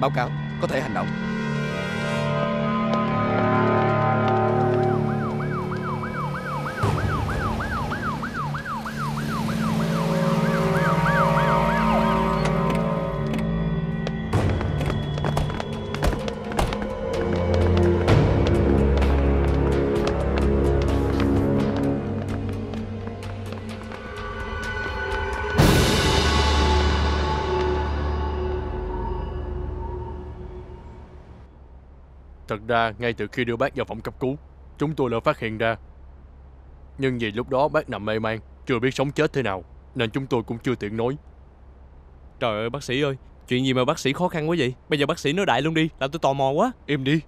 Báo cáo Có thể hành động. Ra, ngay từ khi đưa bác vào phòng cấp cứu, chúng tôi đã phát hiện ra. Nhưng vì lúc đó bác nằm mê man, chưa biết sống chết thế nào, nên chúng tôi cũng chưa tiện nói. Trời ơi bác sĩ ơi Chuyện gì mà bác sĩ khó khăn quá vậy Bây giờ bác sĩ nói đại luôn đi Làm tôi tò mò quá Im đi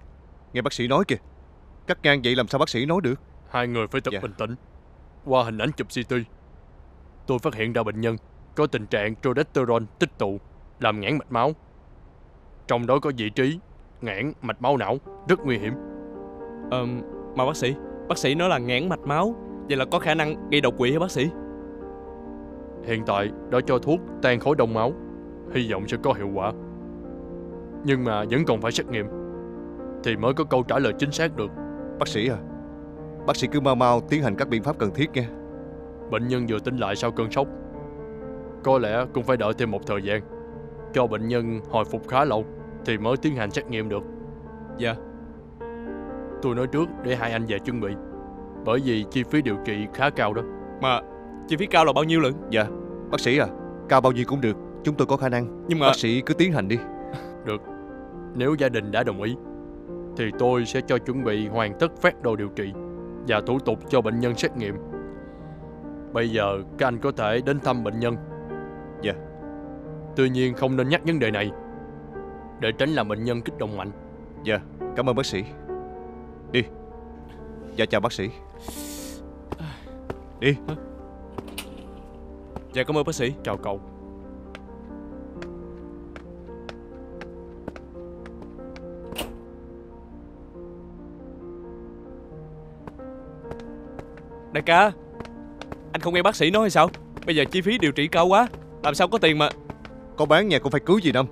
Nghe bác sĩ nói kìa Cắt ngang vậy làm sao bác sĩ nói được Hai người phải thật Dạ. bình tĩnh. Qua hình ảnh chụp CT, tôi phát hiện ra bệnh nhân có tình trạng progesterone tích tụ, làm nghẽn mạch máu. Trong đó có vị trí nghẽn mạch máu não, rất nguy hiểm. Ờm Mà bác sĩ Bác sĩ nói là nghẽn mạch máu Vậy là có khả năng gây đột quỵ hả bác sĩ Hiện tại đã cho thuốc tan khối đông máu, hy vọng sẽ có hiệu quả. Nhưng mà vẫn còn phải xét nghiệm, thì mới có câu trả lời chính xác được. Bác sĩ à Bác sĩ cứ mau mau tiến hành các biện pháp cần thiết nha Bệnh nhân vừa tỉnh lại sau cơn sốc. Có lẽ cũng phải đợi thêm một thời gian, cho bệnh nhân hồi phục khá lâu thì mới tiến hành xét nghiệm được. Dạ Tôi nói trước để hai anh về chuẩn bị, bởi vì chi phí điều trị khá cao đó. Mà chi phí cao là bao nhiêu lận Dạ Bác sĩ à Cao bao nhiêu cũng được Chúng tôi có khả năng Nhưng mà Bác sĩ cứ tiến hành đi Nếu gia đình đã đồng ý, thì tôi sẽ cho chuẩn bị hoàn tất phác đồ điều trị và thủ tục cho bệnh nhân xét nghiệm. Bây giờ các anh có thể đến thăm bệnh nhân. Dạ. Tuy nhiên không nên nhắc vấn đề này, để tránh làm bệnh nhân kích động mạnh. Cảm ơn bác sĩ. Đi. Dạ chào bác sĩ. Dạ cảm ơn bác sĩ. Chào cậu. Đại ca Anh không nghe bác sĩ nói hay sao? Bây giờ chi phí điều trị cao quá Làm sao có tiền mà Có bán nhà cũng phải cứu gì Năm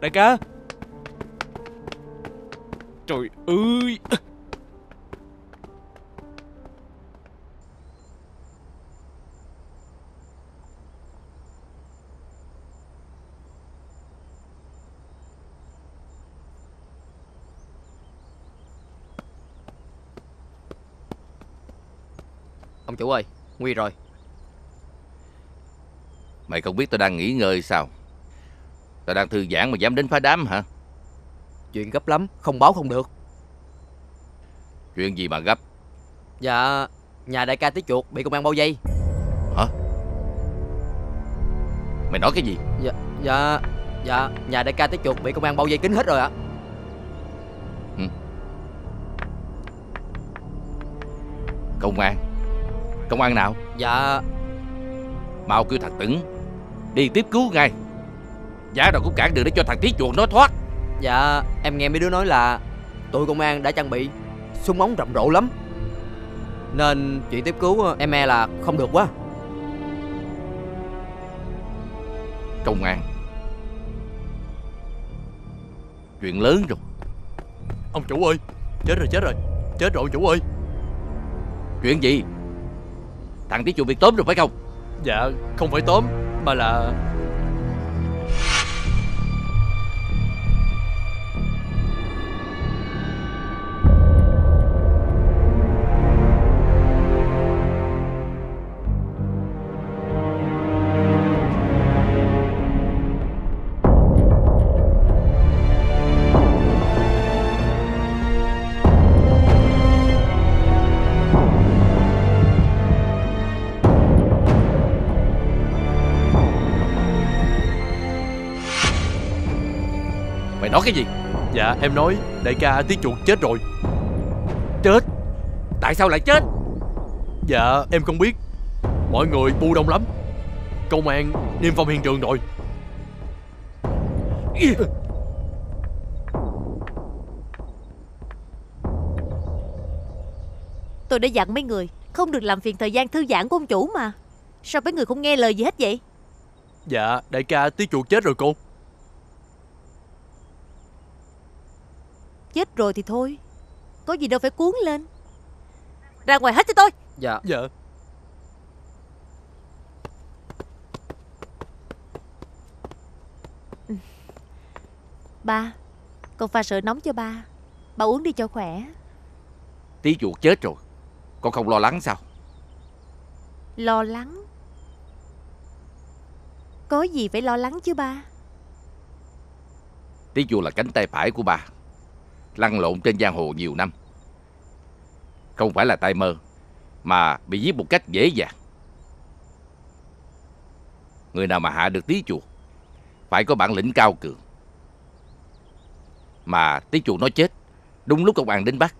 Đại ca. Trời ơi. Ông chủ ơi Nguy rồi. Mày không biết tao đang nghỉ ngơi sao Tao đang thư giãn mà dám đến phá đám hả? Chuyện gấp lắm Không báo không được. Chuyện gì mà gấp? Dạ Nhà đại ca tí chuột bị công an bao vây. Mày nói cái gì? Dạ Dạ Dạ Nhà đại ca tí chuột bị công an bao vây kín hết rồi ạ. Công an? Công an nào? Dạ. Mau kêu thằng Tửng Đi tiếp cứu ngay Giá nào cũng cản đường để cho thằng tí chuột nó thoát. Dạ Em nghe mấy đứa nói là Tụi công an đã trang bị Súng ống rầm rộ lắm. Nên chuyện tiếp cứu ờ, em e là không được quá. Công an. Chuyện lớn rồi. Ông chủ ơi, chết rồi chết rồi, chết rồi ông chủ ơi. Chuyện gì? Thằng tí chuột bị tóm rồi phải không? Dạ, không phải tóm, mà là nói cái gì? Dạ em nói đại ca tí chuột chết rồi. Chết? Tại sao lại chết? Dạ em không biết. Mọi người bu đông lắm. Công an niêm phong hiện trường rồi. Tôi đã dặn mấy người Không được làm phiền thời gian thư giãn của ông chủ mà. Sao mấy người không nghe lời gì hết vậy? Dạ đại ca tí chuột chết rồi cô chết rồi thì thôi. Có gì đâu phải cuốn lên. Ra ngoài hết cho tôi. Dạ. Dạ. Ba Con pha sữa nóng cho ba. Ba uống đi cho khỏe. Tí chuột chết rồi. Con không lo lắng sao? Lo lắng? Có gì phải lo lắng chứ ba? Tí chuột là cánh tay phải của bà Lăn lộn trên giang hồ nhiều năm. Không phải là tay mơ, Mà bị giết một cách dễ dàng. Người nào mà hạ được tí chuột Phải có bản lĩnh cao cường. Mà tí chuột nó chết, Đúng lúc công an đến bắt.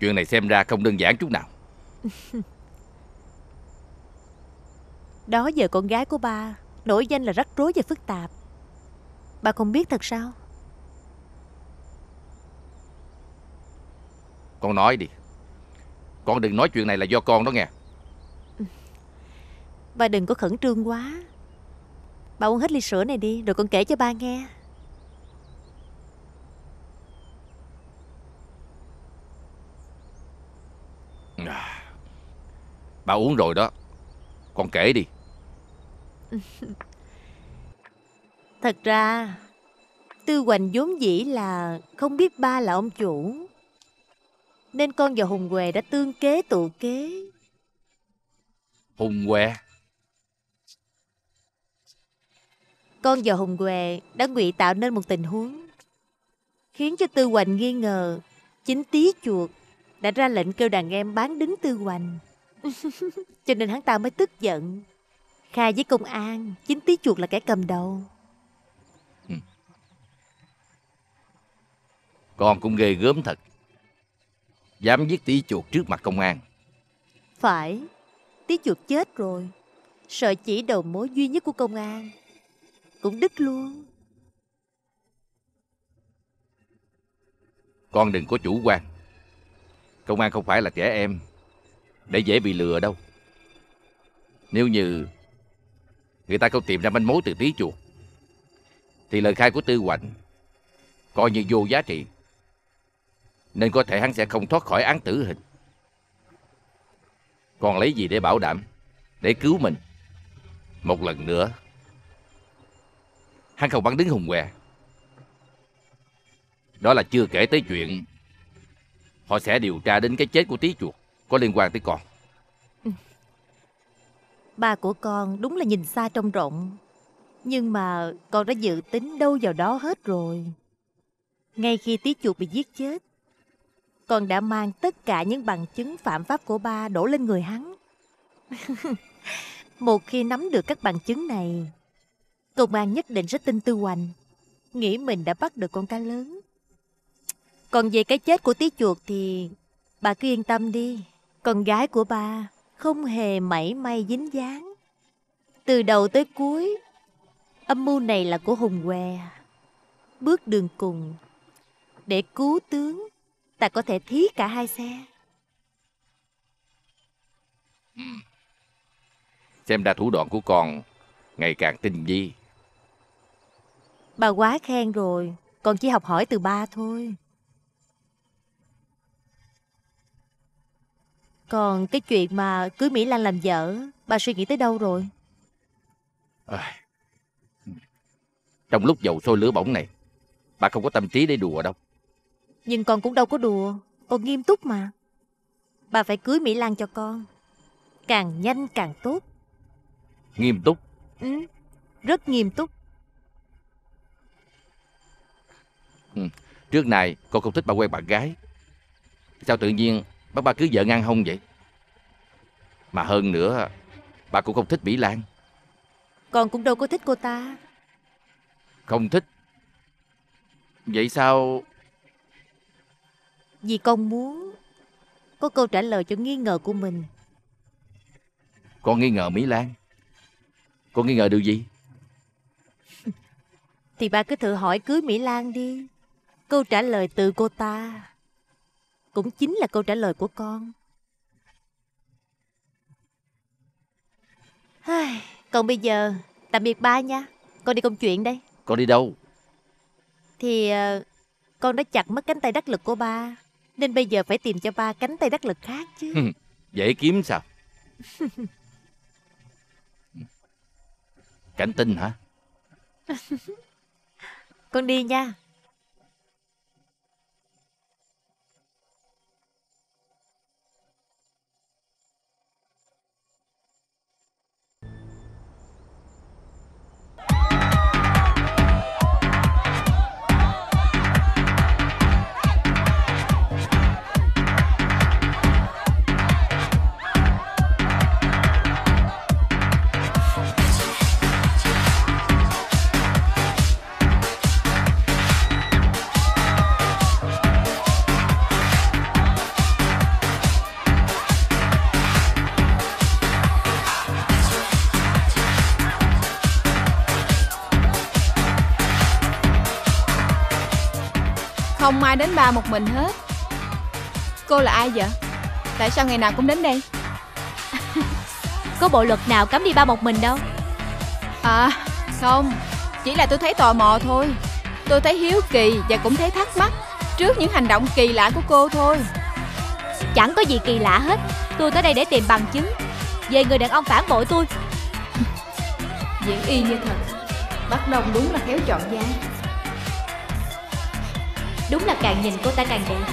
Chuyện này xem ra không đơn giản chút nào. Đó giờ con gái của ba, Nổi danh là rắc rối và phức tạp. Ba không biết thật sao? Con nói đi. Con đừng nói chuyện này là do con đó nghe. Ba đừng có khẩn trương quá. Ba uống hết ly sữa này đi Rồi con kể cho ba nghe. Bà uống rồi đó. Con kể đi Thật ra Tư Hoành vốn dĩ là Không biết ba là ông chủ Nên con và Hùng Huệ đã tương kế tụ kế. Hùng que Con và Hùng Huệ đã ngụy tạo nên một tình huống Khiến cho Tư Hoành nghi ngờ Chính tí chuột Đã ra lệnh kêu đàn em bán đứng Tư Hoành. Cho nên hắn ta mới tức giận Khai với công an Chính tí chuột là kẻ cầm đầu Con cũng ghê gớm thật. Dám giết tí chuột trước mặt công an. Phải Tí chuột chết rồi. Sợ chỉ đầu mối duy nhất của công an. Cũng đứt luôn. Con đừng có chủ quan. Công an không phải là trẻ em Để dễ bị lừa đâu. Nếu như Người ta không tìm ra manh mối từ tí chuột Thì lời khai của Tư Hoành Coi như vô giá trị nên có thể hắn sẽ không thoát khỏi án tử hình. Còn lấy gì để bảo đảm, Để cứu mình? Một lần nữa, Hắn không bắn đứng hùng què. Đó là chưa kể tới chuyện Họ sẽ điều tra đến cái chết của tí chuột Có liên quan tới con. Ba của con đúng là nhìn xa trông rộng, Nhưng mà con đã dự tính đâu vào đó hết rồi. Ngay khi tí chuột bị giết chết con đã mang tất cả những bằng chứng phạm pháp của ba đổ lên người hắn Một khi nắm được các bằng chứng này Công an nhất định sẽ tin tư hoành Nghĩ mình đã bắt được con cá lớn Còn về cái chết của tí chuột thì Bà cứ yên tâm đi Con gái của ba không hề mảy may dính dáng. Từ đầu tới cuối, âm mưu này là của Hùng Què. Bước đường cùng, để cứu tướng, ta có thể thí cả hai xe. Xem ra thủ đoạn của con Ngày càng tinh vi Bà quá khen rồi, con chỉ học hỏi từ ba thôi. Còn cái chuyện mà cưới Mỹ Lan làm vợ, bà suy nghĩ tới đâu rồi? à. Trong lúc dầu sôi lửa bỏng này Bà không có tâm trí để đùa đâu Nhưng con cũng đâu có đùa, con nghiêm túc mà. Bà phải cưới Mỹ Lan cho con. Càng nhanh càng tốt. Nghiêm túc Ừ, rất nghiêm túc. Trước này con không thích bà quen bạn gái Sao tự nhiên bắt ba cứ vợ ngăn hông vậy Mà hơn nữa Bà cũng không thích Mỹ Lan Con cũng đâu có thích cô ta. Không thích Vậy sao Vì con muốn có câu trả lời cho nghi ngờ của mình. con nghi ngờ Mỹ Lan Con nghi ngờ điều gì Thì ba cứ thử hỏi cưới Mỹ Lan đi. Câu trả lời từ cô ta cũng chính là câu trả lời của con. Còn bây giờ, tạm biệt ba nha. Con đi công chuyện đây. Con đi đâu Thì ờ, con đã chặt mất cánh tay đắc lực của ba Nên bây giờ phải tìm cho ba cánh tay đắc lực khác chứ Ừ. Dễ kiếm sao? Cảnh tinh hả? Con đi nha Không ai đến ba một mình hết. Cô là ai vậy? Tại sao ngày nào cũng đến đây? Có bộ luật nào cấm đi ba một mình đâu. À không. Chỉ là tôi thấy tò mò thôi. Tôi thấy hiếu kỳ và cũng thấy thắc mắc Trước những hành động kỳ lạ của cô thôi. Chẳng có gì kỳ lạ hết. Tôi tới đây để tìm bằng chứng. Về người đàn ông phản bội tôi. Diễn y như thật. Bắt đông đúng là khéo chọn vai Đúng là càng nhìn cô ta càng đẹp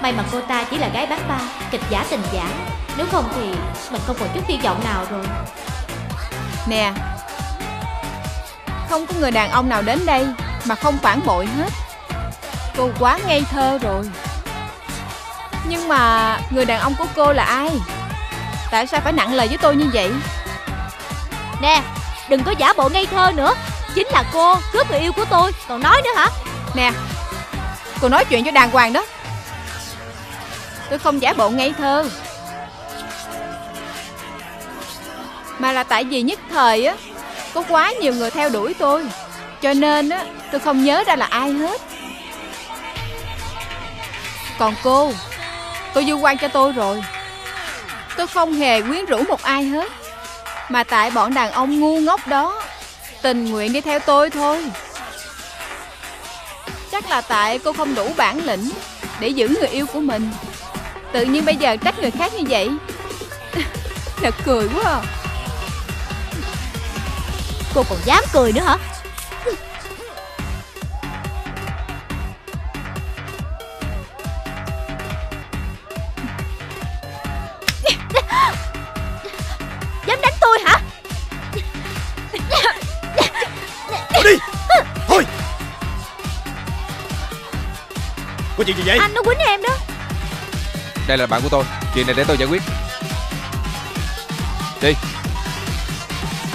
May mà cô ta chỉ là gái bán ba Kịch giả tình giả. Nếu không thì mình không còn chút hy vọng nào rồi. Nè Không có người đàn ông nào đến đây Mà không phản bội hết. Cô quá ngây thơ rồi. Nhưng mà Người đàn ông của cô là ai? Tại sao phải nặng lời với tôi như vậy? Nè Đừng có giả bộ ngây thơ nữa. Chính là cô cướp người yêu của tôi. Còn nói nữa hả? Nè Cô nói chuyện cho đàng hoàng đó. Tôi không giả bộ ngây thơ. Mà là tại vì nhất thời á, Có quá nhiều người theo đuổi tôi. Cho nên á, Tôi không nhớ ra là ai hết. Còn cô Cô du quan cho tôi rồi. Tôi không hề quyến rũ một ai hết. Mà tại bọn đàn ông ngu ngốc đó, Tình nguyện đi theo tôi thôi. Chắc là tại cô không đủ bản lĩnh Để giữ người yêu của mình. Tự nhiên bây giờ trách người khác như vậy. Nực cười quá à. Cô còn dám cười nữa hả? Dám đánh tôi hả? Đi Có chuyện gì vậy? Anh nó quýnh em đó. Đây là bạn của tôi. Chuyện này để tôi giải quyết. Đi.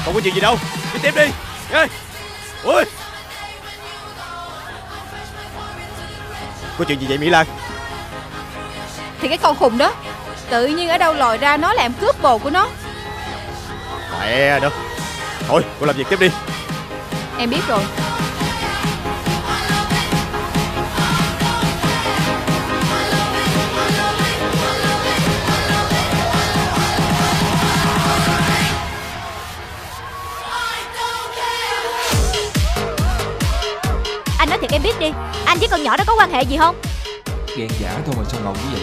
Không có chuyện gì đâu. Đi tiếp đi. Ê. Ôi. Có chuyện gì vậy Mỹ Lan? Thì cái con khùng đó Tự nhiên ở đâu lòi ra nó làm cướp bồ của nó. Mẹ đó. Thôi cô làm việc tiếp đi. Em biết rồi Đi. Anh với con nhỏ đó có quan hệ gì không? Ghen giả thôi mà sao ngầu như vậy?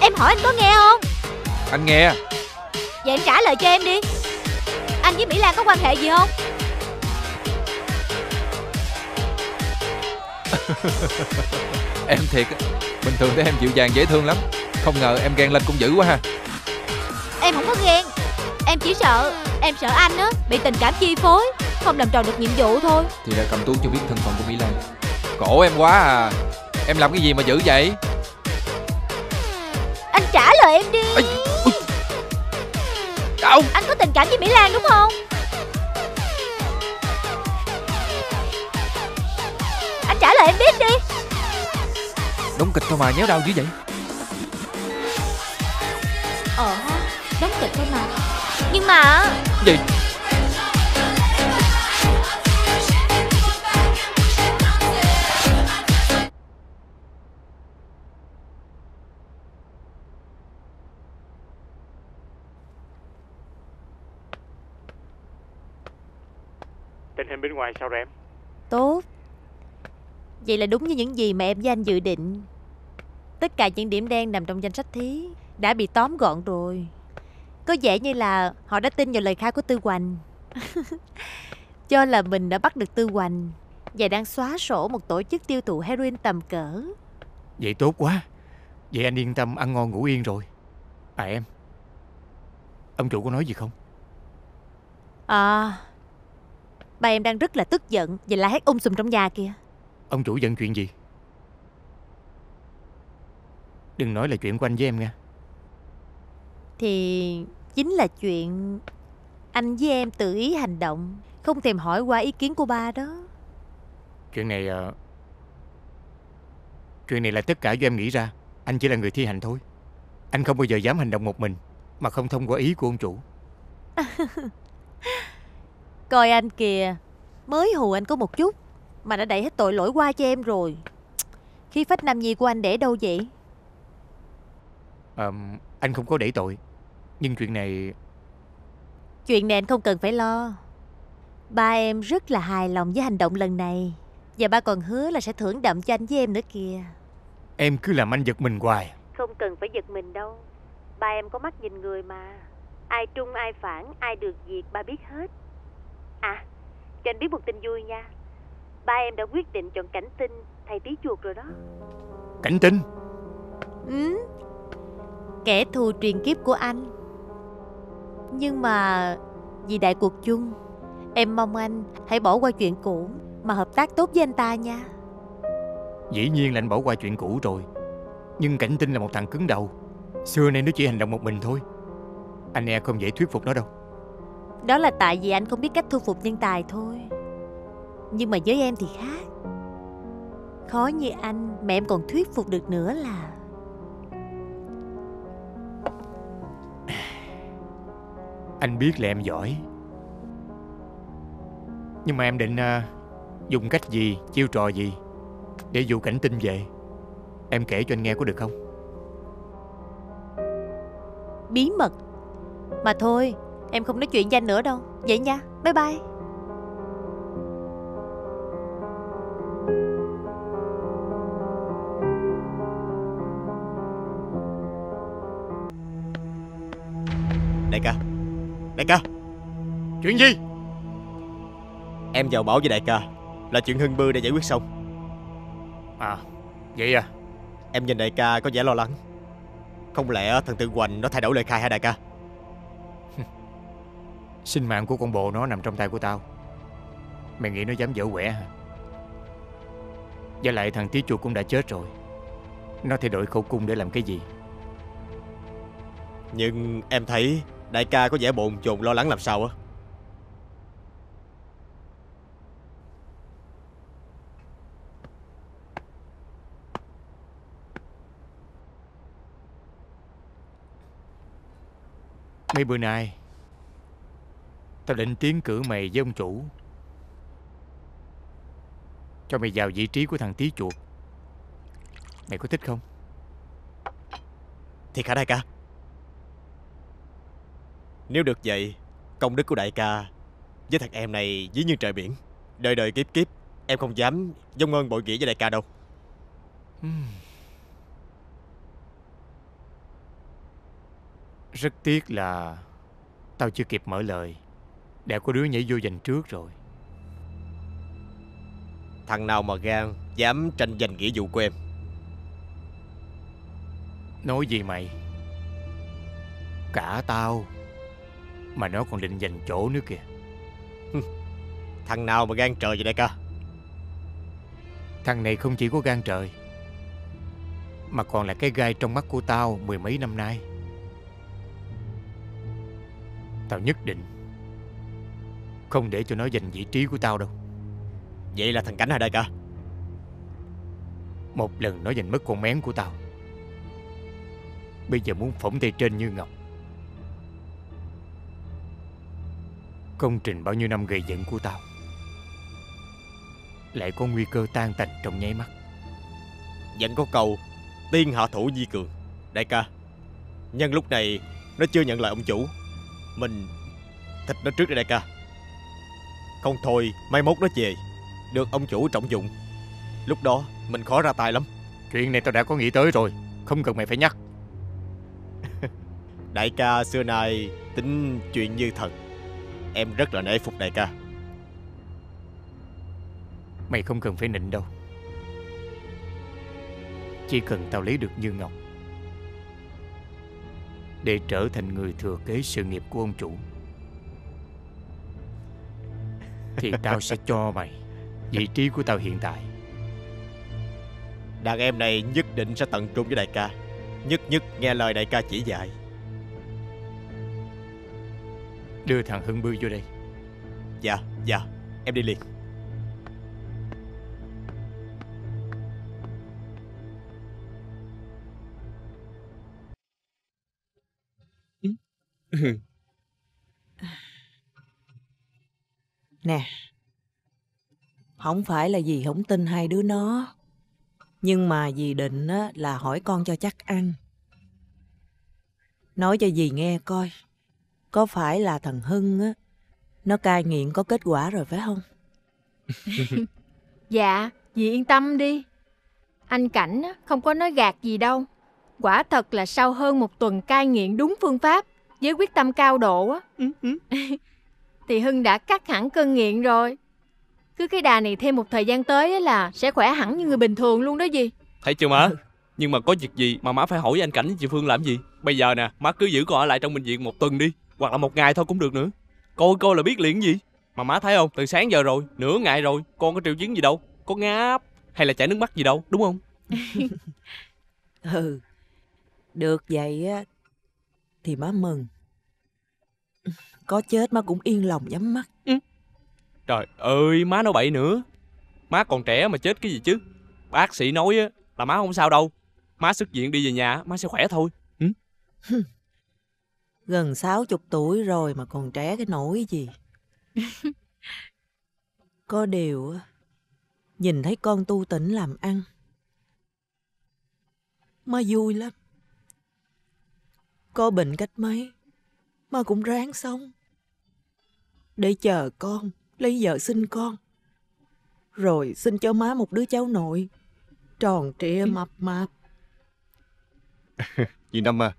Em hỏi anh có nghe không? Anh nghe. Vậy anh trả lời cho em đi. Anh với Mỹ Lan có quan hệ gì không? Em thiệt á, Bình thường thấy em dịu dàng dễ thương lắm. Không ngờ em ghen lên cũng dữ quá ha. Em không có ghen. Em chỉ sợ Em sợ anh á Bị tình cảm chi phối Không làm tròn được nhiệm vụ thôi. Thì ra cầm tú cho biết thân phận của Mỹ Lan. Cổ em quá à. Em làm cái gì mà dữ vậy? Anh trả lời em đi. Ây. Đâu? Anh có tình cảm với Mỹ Lan đúng không? Anh trả lời em biết đi. Đóng kịch thôi mà nhéo đau dữ vậy? Ờ ha Đóng kịch thôi mà. Nhưng mà Gì Hình bên ngoài sao rồi em. Tốt. Vậy là đúng như những gì mà em với anh dự định. Tất cả những điểm đen nằm trong danh sách thí. Đã bị tóm gọn rồi. Có vẻ như là họ đã tin vào lời khai của Tư Hoành. Cho là mình đã bắt được Tư Hoành Và đang xóa sổ một tổ chức tiêu thụ heroin tầm cỡ. Vậy tốt quá. Vậy anh yên tâm ăn ngon ngủ yên rồi. À em Ông chủ có nói gì không? À Ba em đang rất là tức giận Và la hét um sùm trong nhà kìa. Ông chủ giận chuyện gì? Đừng nói là chuyện của anh với em nha. Thì chính là chuyện Anh với em tự ý hành động Không thèm hỏi qua ý kiến của ba đó. Chuyện này ờ, Chuyện này là tất cả do em nghĩ ra. Anh chỉ là người thi hành thôi. Anh không bao giờ dám hành động một mình Mà không thông qua ý của ông chủ Coi anh kìa. Mới hù anh có một chút Mà đã đẩy hết tội lỗi qua cho em rồi. Khí phách nam nhi của anh để đâu vậy? Ờ, Anh không có để tội Nhưng chuyện này Chuyện này anh không cần phải lo. Ba em rất là hài lòng với hành động lần này Và ba còn hứa là sẽ thưởng đậm cho anh với em nữa kìa. Em cứ làm anh giật mình hoài. Không cần phải giật mình đâu. Ba em có mắt nhìn người mà. Ai trung ai phản ai được việc ba biết hết À cho anh biết một tin vui nha. Ba em đã quyết định chọn cảnh tinh thay tí chuột rồi đó. Cảnh tinh Ừ. Kẻ thù truyền kiếp của anh. Nhưng mà Vì đại cuộc chung Em mong anh hãy bỏ qua chuyện cũ Mà hợp tác tốt với anh ta nha. Dĩ nhiên là anh bỏ qua chuyện cũ rồi. Nhưng cảnh tinh là một thằng cứng đầu. Xưa nay nó chỉ hành động một mình thôi. Anh e không dễ thuyết phục nó đâu Đó là tại vì anh không biết cách thu phục nhân tài thôi. Nhưng mà với em thì khác. Khó như anh mà em còn thuyết phục được nữa là Anh biết là em giỏi. Nhưng mà em định à, Dùng cách gì, chiêu trò gì Để dụ cảnh tinh về? Em kể cho anh nghe có được không? Bí mật. Mà thôi Em không nói chuyện với anh nữa đâu. Vậy nha. Bye bye. Đại ca. Đại ca. Chuyện gì? Em vào bảo với đại ca Là chuyện Hưng Bư đã giải quyết xong. À vậy à? Em nhìn đại ca có vẻ lo lắng. Không lẽ thằng Tư Hoành nó thay đổi lời khai hả đại ca Sinh mạng của con bồ nó nằm trong tay của tao. Mày nghĩ nó dám dở quẻ hả? Và lại thằng tí chuột cũng đã chết rồi. Nó thay đổi khẩu cung để làm cái gì? Nhưng em thấy Đại ca có vẻ bồn chồn lo lắng làm sao á? Mấy bữa nay Tao định tiến cử mày với ông chủ. Cho mày vào vị trí của thằng tí chuột. Mày có thích không? Thiệt hả đại ca. Nếu được vậy Công đức của đại ca Với thằng em này ví như trời biển. Đời đời kiếp kiếp Em không dám dông ơn bội nghĩa với đại ca đâu. Rất tiếc là Tao chưa kịp mở lời Đã có đứa nhảy vô giành trước rồi. Thằng nào mà gan Dám tranh giành nghĩa vụ của em? Nói gì mày? Cả tao Mà nó còn định giành chỗ nữa kìa. Thằng nào mà gan trời vậy đại ca? Thằng này không chỉ có gan trời Mà còn là cái gai trong mắt của tao Mười mấy năm nay. Tao nhất định Không để cho nó giành vị trí của tao đâu. Vậy là thằng Cảnh hả đại ca. Một lần nó giành mất con mén của tao. Bây giờ muốn phỏng tay trên như ngọc. Công trình bao nhiêu năm gây dựng của tao Lại có nguy cơ tan tành trong nháy mắt. Vẫn có câu Tiên hạ thủ di cường Đại ca. Nhân lúc này Nó chưa nhận lời ông chủ. Mình Thịt nó trước đi đại ca Không thôi Mai mốt nó về. Được ông chủ trọng dụng. Lúc đó mình khó ra tay lắm. Chuyện này tao đã có nghĩ tới rồi Không cần mày phải nhắc. Đại ca xưa nay tính chuyện như thật. Em rất là nể phục đại ca. Mày không cần phải nịnh đâu. Chỉ cần tao lấy được Như Ngọc Để trở thành người thừa kế sự nghiệp của ông chủ Thì tao sẽ cho mày Vị trí của tao hiện tại. Đàn em này nhất định sẽ tận trung với đại ca. Nhất nhất nghe lời đại ca chỉ dạy. Đưa thằng Hưng Bư vô đây. Dạ, dạ, em đi liền Nè Không phải là gì không tin hai đứa nó Nhưng mà dì định á, là hỏi con cho chắc ăn Nói cho dì nghe coi Có phải là thằng Hưng á Nó cai nghiện có kết quả rồi phải không Dạ, dì yên tâm đi. Anh Cảnh á, không có nói gạt gì đâu. Quả thật là sau hơn một tuần cai nghiện đúng phương pháp, với quyết tâm cao độ á, thì Hưng đã cắt hẳn cơn nghiện rồi. Cứ cái đà này thêm một thời gian tới á là sẽ khỏe hẳn như người bình thường luôn đó gì. Thấy chưa má? Nhưng mà có việc gì mà má phải hỏi anh Cảnh với chị Phương làm gì? Bây giờ nè, má cứ giữ con ở lại trong bệnh viện một tuần đi. Hoặc là một ngày thôi cũng được nữa. Coi coi là biết liền gì. Mà má thấy không? Từ sáng giờ rồi, nửa ngày rồi, con có triệu chứng gì đâu. Có ngáp hay là chảy nước mắt gì đâu, đúng không? Ừ Được vậy á Thì má mừng Có chết má cũng yên lòng nhắm mắt Trời ơi, má nói bậy nữa. Má còn trẻ mà chết cái gì chứ? Bác sĩ nói á là má không sao đâu. Má xuất viện đi về nhà, má sẽ khỏe thôi. Ừ? Gần 60 tuổi rồi mà còn trẻ cái nỗi gì Có điều Nhìn thấy con tu tỉnh làm ăn Má vui lắm Có bệnh cách mấy Má cũng ráng sống Để chờ con Lấy vợ sinh con. Rồi sinh cho má một đứa cháu nội. Tròn trịa mập mạp. Dì Năm à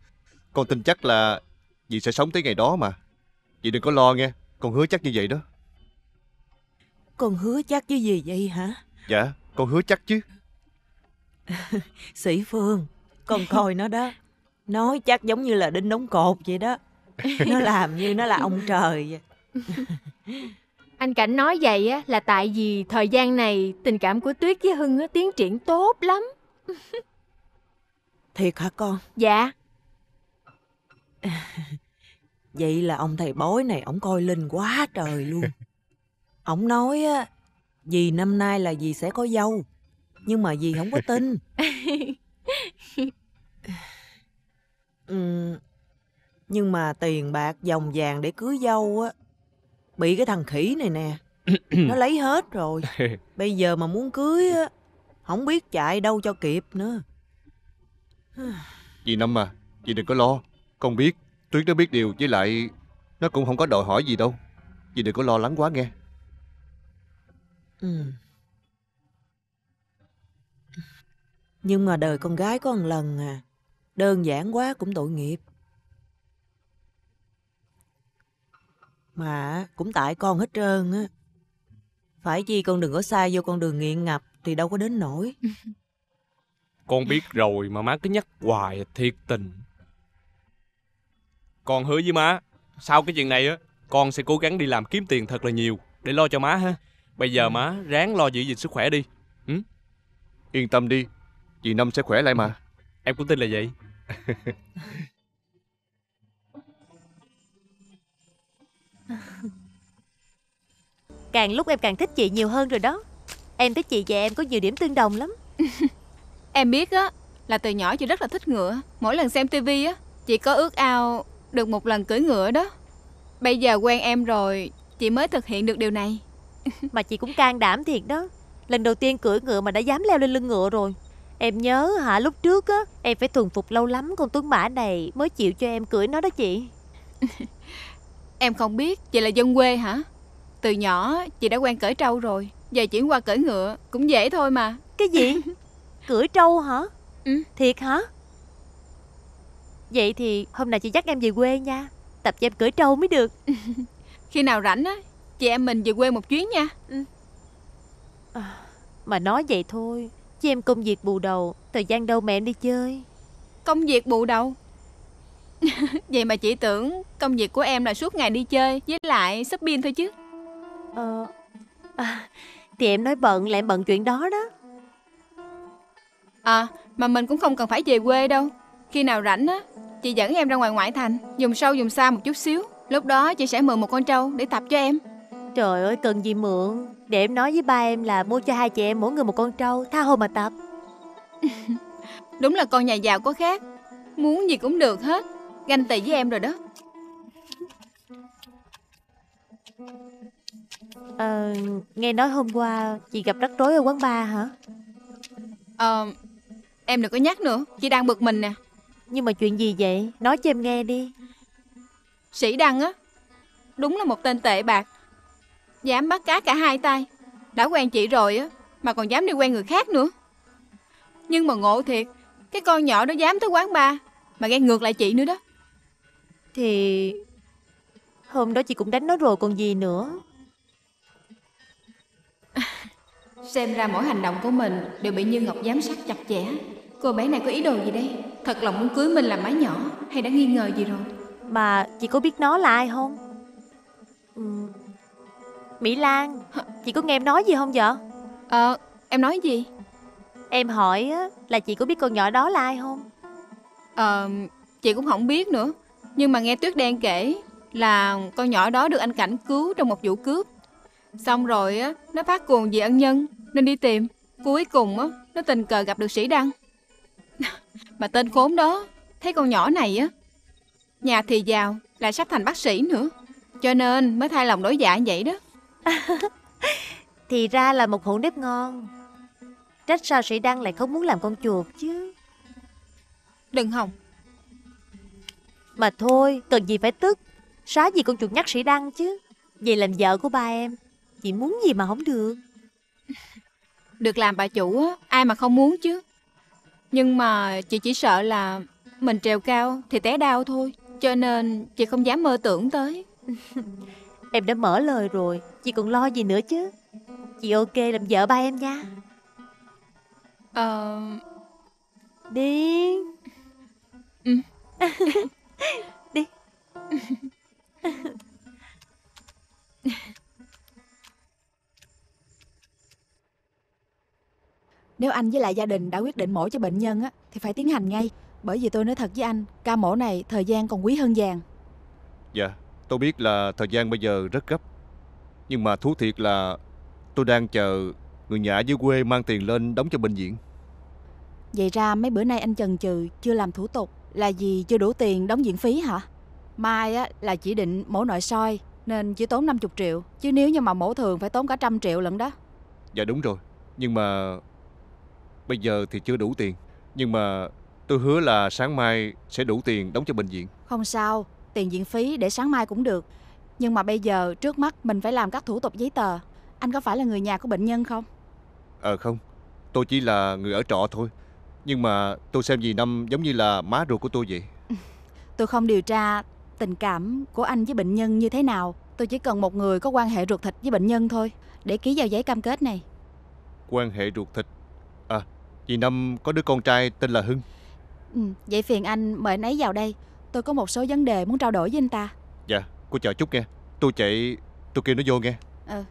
Con tin chắc là Dì sẽ sống tới ngày đó mà. Dì đừng có lo nghe Con hứa chắc như vậy đó. Con hứa chắc với gì vậy hả? Dạ con hứa chắc chứ. Sĩ Phương Con coi nó đó. Nói chắc giống như là đinh đóng cột vậy đó. Nó làm như nó là ông trời vậy. Anh Cảnh nói vậy á là tại vì thời gian này tình cảm của Tuyết với Hưng á tiến triển tốt lắm. Thiệt hả con? Dạ, Vậy là ông thầy bói này Ông coi linh quá trời luôn. Ông nói á Dì năm nay là dì sẽ có dâu Nhưng mà dì không có tin. Ừm, Nhưng mà tiền bạc dòng vàng để cưới dâu á Bị cái thằng khỉ này nè. Nó lấy hết rồi. Bây giờ mà muốn cưới á Không biết chạy đâu cho kịp nữa. Dì Năm à Dì đừng có lo. Con biết Tuyết nó biết điều Với lại Nó cũng không có đòi hỏi gì đâu. Dì đừng có lo lắng quá nghe. Ừ. Nhưng mà đời con gái có một lần à Đơn giản quá cũng tội nghiệp Mà cũng tại con hết trơn á Phải chi con đừng có sai vô con đường nghiện ngập Thì đâu có đến nổi Con biết rồi mà má cứ nhắc hoài thiệt tình. Con hứa với má, sau cái chuyện này á, con sẽ cố gắng đi làm kiếm tiền thật là nhiều để lo cho má ha. Bây giờ má ráng lo giữ gìn sức khỏe đi. Ừ? Yên tâm đi Dì Năm sẽ khỏe lại mà Em cũng tin là vậy. Càng lúc em càng thích chị nhiều hơn rồi đó Em thấy chị và em có nhiều điểm tương đồng lắm em biết á là từ nhỏ chị rất là thích ngựa. Mỗi lần xem tivi á, chị có ước ao được một lần cưỡi ngựa đó. Bây giờ quen em rồi, chị mới thực hiện được điều này. Mà chị cũng can đảm thiệt đó Lần đầu tiên cưỡi ngựa mà đã dám leo lên lưng ngựa rồi Em nhớ hả lúc trước á Em phải thuần phục lâu lắm con tuấn mã này Mới chịu cho em cưỡi nó đó chị Em không biết, chị là dân quê hả? Từ nhỏ chị đã quen cởi trâu rồi Giờ chuyển qua cởi ngựa cũng dễ thôi mà Cái gì? Cưỡi trâu hả? Ừ. Thiệt hả? Vậy thì hôm nào chị dắt em về quê nha Tập cho em cưỡi trâu mới được Khi nào rảnh á Chị em mình về quê một chuyến nha Mà nói vậy thôi Chứ em công việc bù đầu Thời gian đâu mà em đi chơi Công việc bù đầu Vậy mà chị tưởng công việc của em là suốt ngày đi chơi Với lại shopping thôi chứ. Ờ à, Thì em nói bận là em bận chuyện đó đó. À mà mình cũng không cần phải về quê đâu. Khi nào rảnh á Chị dẫn em ra ngoài ngoại thành Dùng sâu dùng xa một chút xíu. Lúc đó chị sẽ mượn một con trâu để tập cho em. Trời ơi cần gì mượn? Để em nói với ba em là mua cho hai chị em mỗi người một con trâu Tha hồ mà tập. Đúng là con nhà giàu có khác. Muốn gì cũng được hết Ganh tị với em rồi đó. Ờ Nghe nói hôm qua chị gặp rắc rối ở quán bar hả? Ờ Em đừng có nhắc nữa Chị đang bực mình nè. Nhưng mà chuyện gì vậy? Nói cho em nghe đi. Sĩ Đăng á Đúng là một tên tệ bạc. Dám bắt cá cả hai tay. Đã quen chị rồi á Mà còn dám đi quen người khác nữa. Nhưng mà ngộ thiệt Cái con nhỏ đó dám tới quán bar Mà ghen ngược lại chị nữa đó Thì Hôm đó chị cũng đánh nó rồi còn gì nữa. Xem ra mỗi hành động của mình Đều bị Như Ngọc giám sát chặt chẽ. Cô bé này có ý đồ gì đây? Thật lòng muốn cưới mình làm má nhỏ Hay đã nghi ngờ gì rồi? Mà chị có biết nó là ai không? Ừ. Mỹ Lan Chị có nghe em nói gì không vậy? Ờ em nói gì? Em hỏi á, là chị có biết con nhỏ đó là ai không? Ờ chị cũng không biết nữa Nhưng mà nghe Tuyết Đen kể Là con nhỏ đó được anh Cảnh cứu trong một vụ cướp. Xong rồi á Nó phát cuồng vì ân nhân Nên đi tìm. Cuối cùng á Nó tình cờ gặp được sĩ Đăng. Mà tên khốn đó Thấy con nhỏ này á Nhà thì giàu Lại sắp thành bác sĩ nữa. Cho nên mới thay lòng đổi dạ vậy đó. Thì ra là một hũ nếp ngon. Trách sao sĩ Đăng lại không muốn làm con chuột chứ? Đừng hòng Mà thôi cần gì phải tức. Xóa gì con chuột nhắc sĩ Đăng chứ? Vậy làm vợ của ba em Chị muốn gì mà không được. Được làm bà chủ á Ai mà không muốn chứ. Nhưng mà chị chỉ sợ là Mình trèo cao thì té đau thôi Cho nên chị không dám mơ tưởng tới. Em đã mở lời rồi Chị còn lo gì nữa chứ? Chị ok làm vợ ba em nha. Ờ. Đi. Ừ. Đi Nếu anh với lại gia đình đã quyết định mổ cho bệnh nhân á, thì phải tiến hành ngay. Bởi vì tôi nói thật với anh, ca mổ này thời gian còn quý hơn vàng. Dạ, tôi biết là thời gian bây giờ rất gấp. Nhưng mà thú thiệt là tôi đang chờ người nhà dưới quê mang tiền lên đóng cho bệnh viện. Vậy ra mấy bữa nay anh chần chừ chưa làm thủ tục là vì chưa đủ tiền đóng viện phí hả? Mai á là chỉ định mổ nội soi nên chỉ tốn 50 triệu, chứ nếu như mà mổ thường phải tốn cả trăm triệu lận đó. Dạ đúng rồi, nhưng mà bây giờ thì chưa đủ tiền. Nhưng mà tôi hứa là sáng mai sẽ đủ tiền đóng cho bệnh viện. Không sao, tiền viện phí để sáng mai cũng được. Nhưng mà bây giờ trước mắt mình phải làm các thủ tục giấy tờ. Anh có phải là người nhà của bệnh nhân không? Ờ không, tôi chỉ là người ở trọ thôi. Nhưng mà tôi xem dì Năm giống như là má ruột của tôi vậy. Tôi không điều tra tình cảm của anh với bệnh nhân như thế nào. Tôi chỉ cần một người có quan hệ ruột thịt với bệnh nhân thôi để ký vào giấy cam kết này. Quan hệ ruột thịt. À, dì Năm có đứa con trai tên là Hưng. Ừ, vậy phiền anh mời anh ấy vào đây. Tôi có một số vấn đề muốn trao đổi với anh ta. Dạ, cô chờ chút nghe. Tôi chạy, tôi kêu nó vô nghe. Ừ.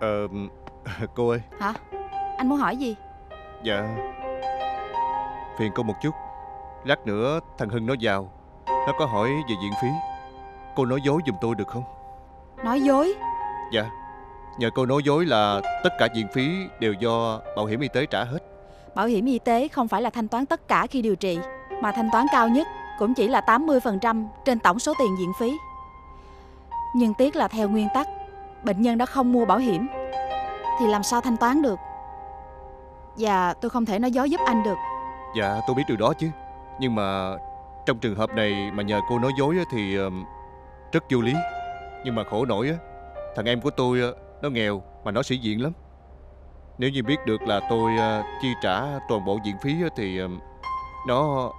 Ờ, cô ơi, Hả? Anh muốn hỏi gì? dạ. Phiền cô một chút. Lát nữa thằng Hưng nó vào. Nó có hỏi về viện phí. Cô nói dối giùm tôi được không? Nói dối? Dạ. Nhờ cô nói dối là tất cả viện phí đều do bảo hiểm y tế trả hết. Bảo hiểm y tế không phải là thanh toán tất cả khi điều trị, mà thanh toán cao nhất cũng chỉ là 80% trên tổng số tiền viện phí. Nhưng tiếc là theo nguyên tắc, bệnh nhân đã không mua bảo hiểm, thì làm sao thanh toán được? Và tôi không thể nói dối giúp anh được. Dạ, tôi biết điều đó chứ. Nhưng mà Trong trường hợp này mà nhờ cô nói dối thì rất vô lý. Nhưng mà khổ nổi á, thằng em của tôi nó nghèo mà nó sĩ diện lắm. Nếu như biết được là tôi ờ, chi trả toàn bộ viện phí thì nó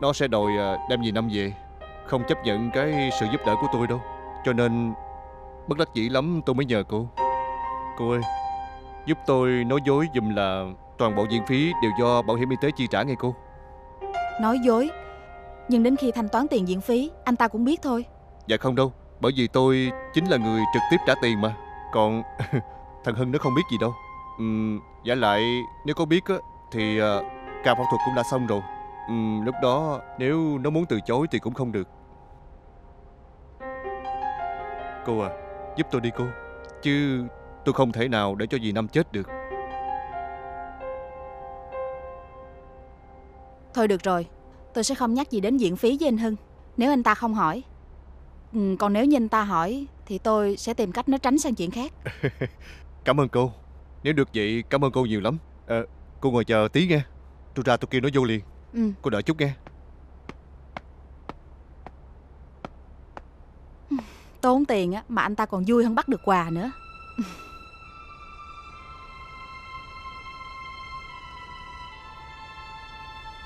nó sẽ đòi ờ, đem gì năm về. Không chấp nhận cái sự giúp đỡ của tôi đâu. Cho nên bất đắc dĩ lắm tôi mới nhờ cô. Cô ơi, giúp tôi nói dối dùm là toàn bộ viện phí đều do bảo hiểm y tế chi trả nghe cô. Nói dối Nhưng đến khi thanh toán tiền viện phí Anh ta cũng biết thôi Dạ không đâu, bởi vì tôi chính là người trực tiếp trả tiền mà. Còn thằng Hưng nó không biết gì đâu. Ừm, giả lại nếu có biết á thì uh, ca phẫu thuật cũng đã xong rồi. Ừm, lúc đó nếu nó muốn từ chối thì cũng không được. Cô à, giúp tôi đi cô. Chứ tôi không thể nào để cho dì Năm chết được. Thôi được rồi Tôi sẽ không nhắc gì đến viện phí với anh Hưng Nếu anh ta không hỏi ừ, Còn nếu như anh ta hỏi Thì tôi sẽ tìm cách nó tránh sang chuyện khác Cảm ơn cô. Nếu được vậy, cảm ơn cô nhiều lắm. Ờ, cô ngồi chờ tí nghe. Tôi ra tôi kêu nó vô liền. ừ. Cô đợi chút nghe. Tốn tiền á Mà anh ta còn vui hơn bắt được quà nữa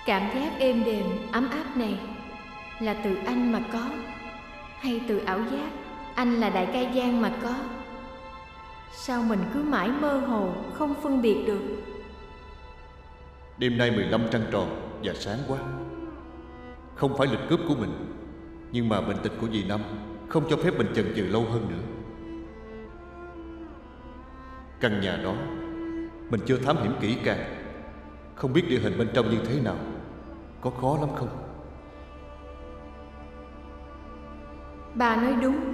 Cảm giác êm đềm, ấm áp này là từ anh mà có hay từ ảo giác? Anh là đại ca Giang mà có? Sao mình cứ mãi mơ hồ, không phân biệt được? Đêm nay 15 trăng tròn và sáng quá. Không phải lịch cướp của mình Nhưng mà bệnh tịch của dì Năm Không cho phép mình chần chừ lâu hơn nữa. Căn nhà đó Mình chưa thám hiểm kỹ càng. Không biết địa hình bên trong như thế nào. Có khó lắm không? Bà nói đúng,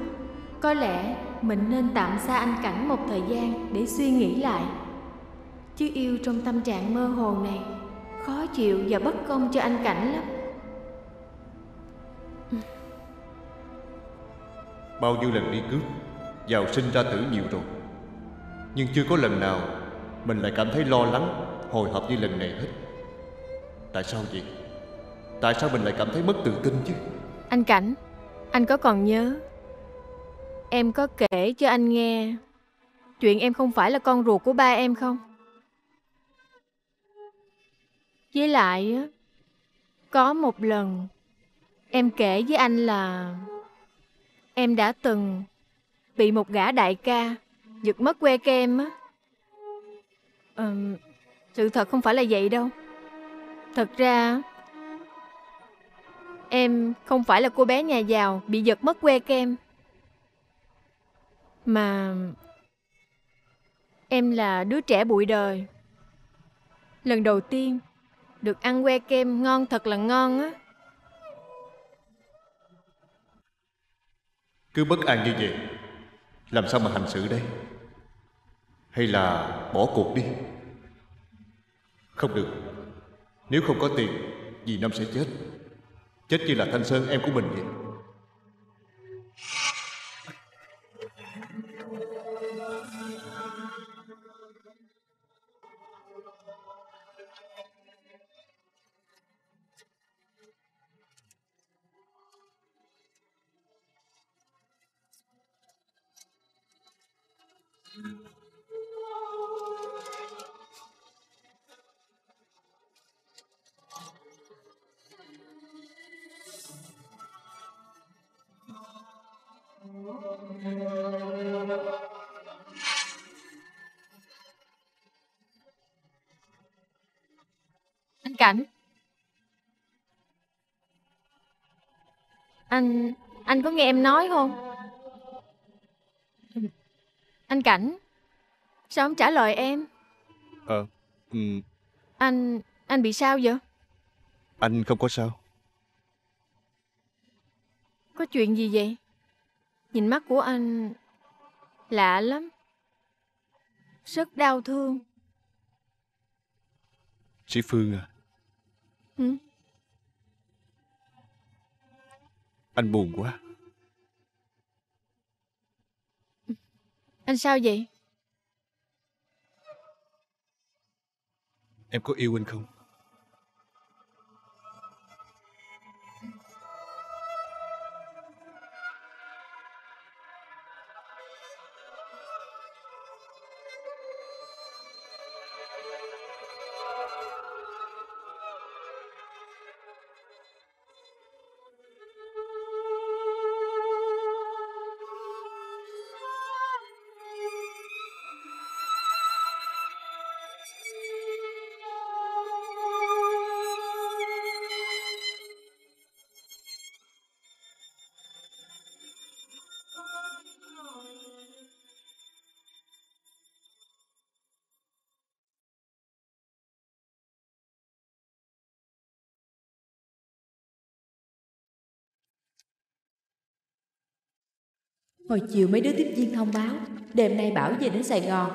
có lẽ mình nên tạm xa anh Cảnh một thời gian để suy nghĩ lại. Chứ yêu trong tâm trạng mơ hồ này, khó chịu và bất công cho anh Cảnh lắm. Bao nhiêu lần đi cướp Giàu sinh ra tử nhiều rồi. Nhưng chưa có lần nào Mình lại cảm thấy lo lắng Hồi hộp như lần này hết. Tại sao vậy Tại sao mình lại cảm thấy mất tự tin chứ? Anh Cảnh, anh có còn nhớ? Em có kể cho anh nghe Chuyện em không phải là con ruột của ba em không? Với lại Có một lần Em kể với anh là Em đã từng Bị một gã đại ca Giật mất que kem á. Ừ, Sự thật không phải là vậy đâu. Thật ra Em không phải là cô bé nhà giàu, bị giật mất que kem. Mà em là đứa trẻ bụi đời. Lần đầu tiên được ăn que kem ngon thật là ngon á. Cứ bất an như vậy, Làm sao mà hành xử đây Hay là bỏ cuộc đi Không được Nếu không có tiền, Dì Năm sẽ chết Chết như là Thanh Sơn em của mình vậy. Anh, anh có nghe em nói không? Anh Cảnh, sao không trả lời em? Ờ ừ, Anh, anh bị sao vậy? Anh không có sao Có chuyện gì vậy? Nhìn mắt của anh lạ lắm. Rất đau thương. Sĩ Phương à Ừ? Anh buồn quá Anh sao vậy? Em có yêu anh không Hồi chiều mấy đứa tiếp viên thông báo, Đêm nay Bảo về đến Sài Gòn,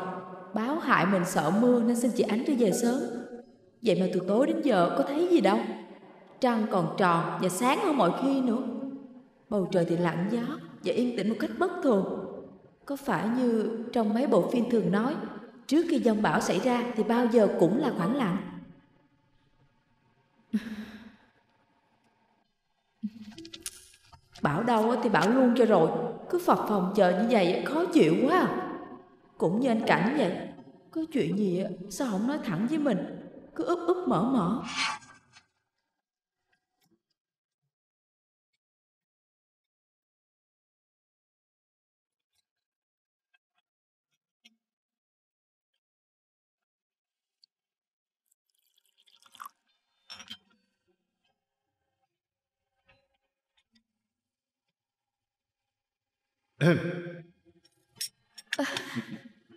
Báo hại mình sợ mưa nên xin chị Ánh cho về sớm. Vậy mà từ tối đến giờ có thấy gì đâu, Trăng còn tròn và sáng hơn mọi khi nữa. Bầu trời thì lặng gió và yên tĩnh một cách bất thường. Có phải như trong mấy bộ phim thường nói, Trước khi dông bão xảy ra thì bao giờ cũng là khoảng lặng? Bảo đâu thì bảo luôn cho rồi. Cứ phập phòng chờ như vậy khó chịu quá à. Cũng như anh Cảnh vậy, Có chuyện gì sao không nói thẳng với mình? Cứ úp úp mở mở.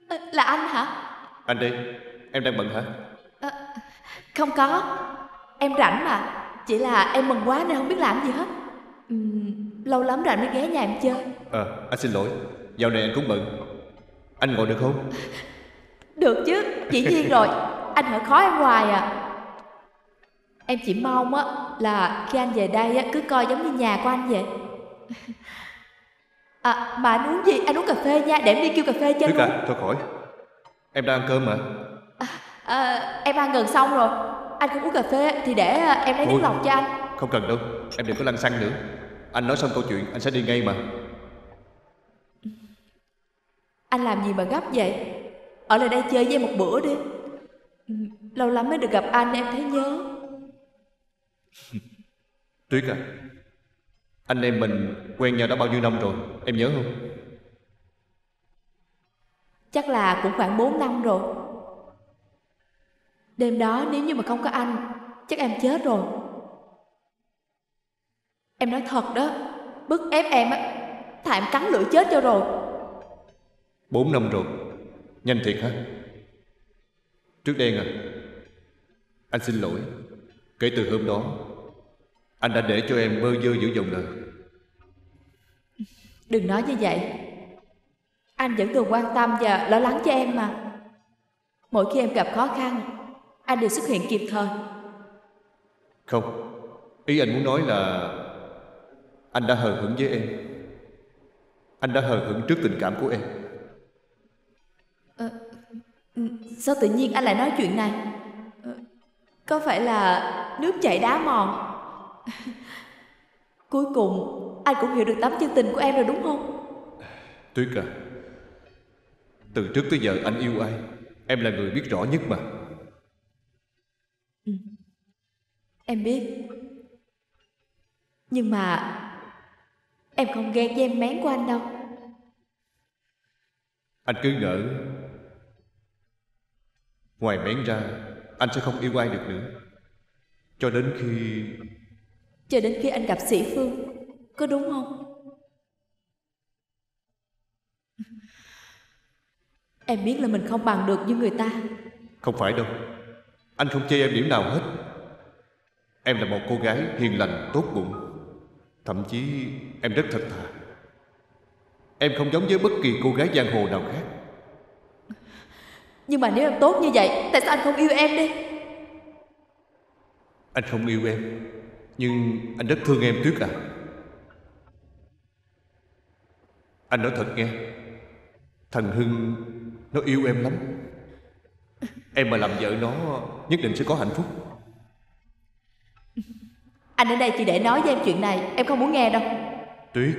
Ờ, Là anh hả? Anh đi. Em đang bận hả? Ờ, Không có. Em rảnh mà. Chỉ là em mừng quá nên không biết làm gì hết. Ừm, Lâu lắm rồi anh mới ghé nhà em chơi. Ờ anh xin lỗi. Dạo này anh cũng bận. Anh ngồi được không? Được chứ, dĩ nhiên rồi. Anh hỏi khó em hoài à. Em chỉ mong á là khi anh về đây á, cứ coi giống như nhà của anh vậy À mà anh uống gì? Anh uống cà phê nha, để em đi kêu cà phê cho anh Tuyết uống à thôi khỏi. Em đang ăn cơm mà. À, Em ăn gần xong rồi. Anh không uống cà phê thì để à, em lấy nước lọc cho anh. Không cần đâu Em đừng có lăn xăng nữa. Anh nói xong câu chuyện anh sẽ đi ngay mà. Anh làm gì mà gấp vậy? Ở lại đây chơi với em một bữa đi. Ừ, Lâu lắm mới được gặp anh em thấy nhớ. Tuyết à Anh em mình quen nhau đã bao nhiêu năm rồi? Em nhớ không? Chắc là cũng khoảng 4 năm rồi. Đêm đó nếu như mà không có anh Chắc em chết rồi. Em nói thật đó Bức ép em á Thà em cắn lưỡi chết cho rồi. Bốn năm rồi. Nhanh thiệt hả? Trước đen à? Anh xin lỗi. Kể từ hôm đó Anh đã để cho em bơ vơ giữa dòng đời Đừng nói như vậy. Anh vẫn thường quan tâm và lo lắng cho em mà. Mỗi khi em gặp khó khăn Anh đều xuất hiện kịp thời. Không. Ý anh muốn nói là Anh đã hờ hững với em. Anh đã hờ hững trước tình cảm của em. Ừ, Sao tự nhiên anh lại nói chuyện này? Ờ, Có phải là nước chảy đá mòn? Cuối cùng anh cũng hiểu được tấm chân tình của em rồi đúng không? Tuyết à Từ trước tới giờ anh yêu ai Em là người biết rõ nhất mà. Em biết. Nhưng mà Em không ghen với em mén của anh đâu. Anh cứ ngỡ Ngoài mén ra Anh sẽ không yêu ai được nữa. Cho đến khi Cho đến khi anh gặp sĩ Phương Có đúng không? Em biết là mình không bằng được như người ta. Không phải đâu. Anh không chê em điểm nào hết. Em là một cô gái hiền lành, tốt bụng. Thậm chí em rất thật thà. Em không giống với bất kỳ cô gái giang hồ nào khác. Nhưng mà nếu em tốt như vậy Tại sao anh không yêu em đi? Anh không yêu em Nhưng anh rất thương em Tuyết à Anh nói thật nghe. Thằng Hưng Nó yêu em lắm. Em mà làm vợ nó Nhất định sẽ có hạnh phúc. Anh ở đây chỉ để nói với em chuyện này Em không muốn nghe đâu. Tuyết.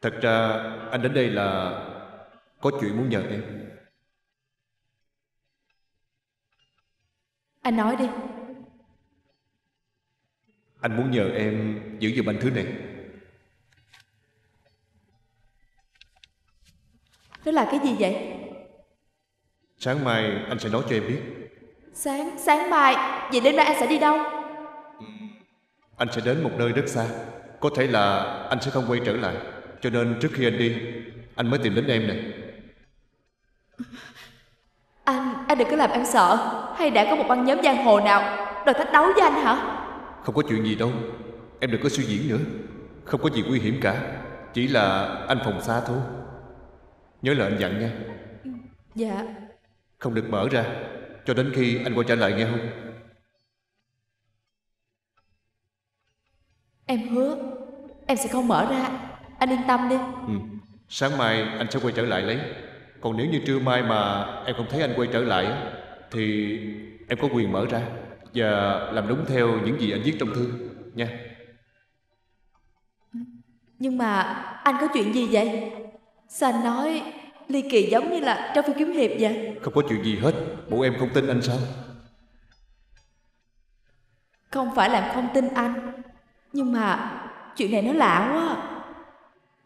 Thật ra anh đến đây là Có chuyện muốn nhờ em. Anh nói đi. Anh muốn nhờ em giữ giùm anh thứ này Đó là cái gì vậy? Sáng mai anh sẽ nói cho em biết. Sáng, sáng mai. Vậy đêm nay anh sẽ đi đâu? Anh sẽ đến một nơi rất xa. Có thể là anh sẽ không quay trở lại. Cho nên trước khi anh đi Anh mới tìm đến em này Anh, anh đừng có làm em sợ. Hay đã có một băng nhóm giang hồ nào Đòi thách đấu với anh hả? Không có chuyện gì đâu. Em đừng có suy diễn nữa. Không có gì nguy hiểm cả. Chỉ là anh phòng xa thôi Nhớ lời anh dặn nha. Dạ. Không được mở ra. Cho đến khi anh quay trở lại nghe không? Em hứa Em sẽ không mở ra. Anh yên tâm đi. Ừ. Sáng mai anh sẽ quay trở lại lấy. Còn nếu như trưa mai mà em không thấy anh quay trở lại Thì em có quyền mở ra Và làm đúng theo những gì anh viết trong thư Nha. Nhưng mà anh có chuyện gì vậy Sao anh nói ly kỳ giống như là trong phim kiếm hiệp vậy? Không có chuyện gì hết. Bộ em không tin anh sao? Không phải là em không tin anh Nhưng mà chuyện này nó lạ quá.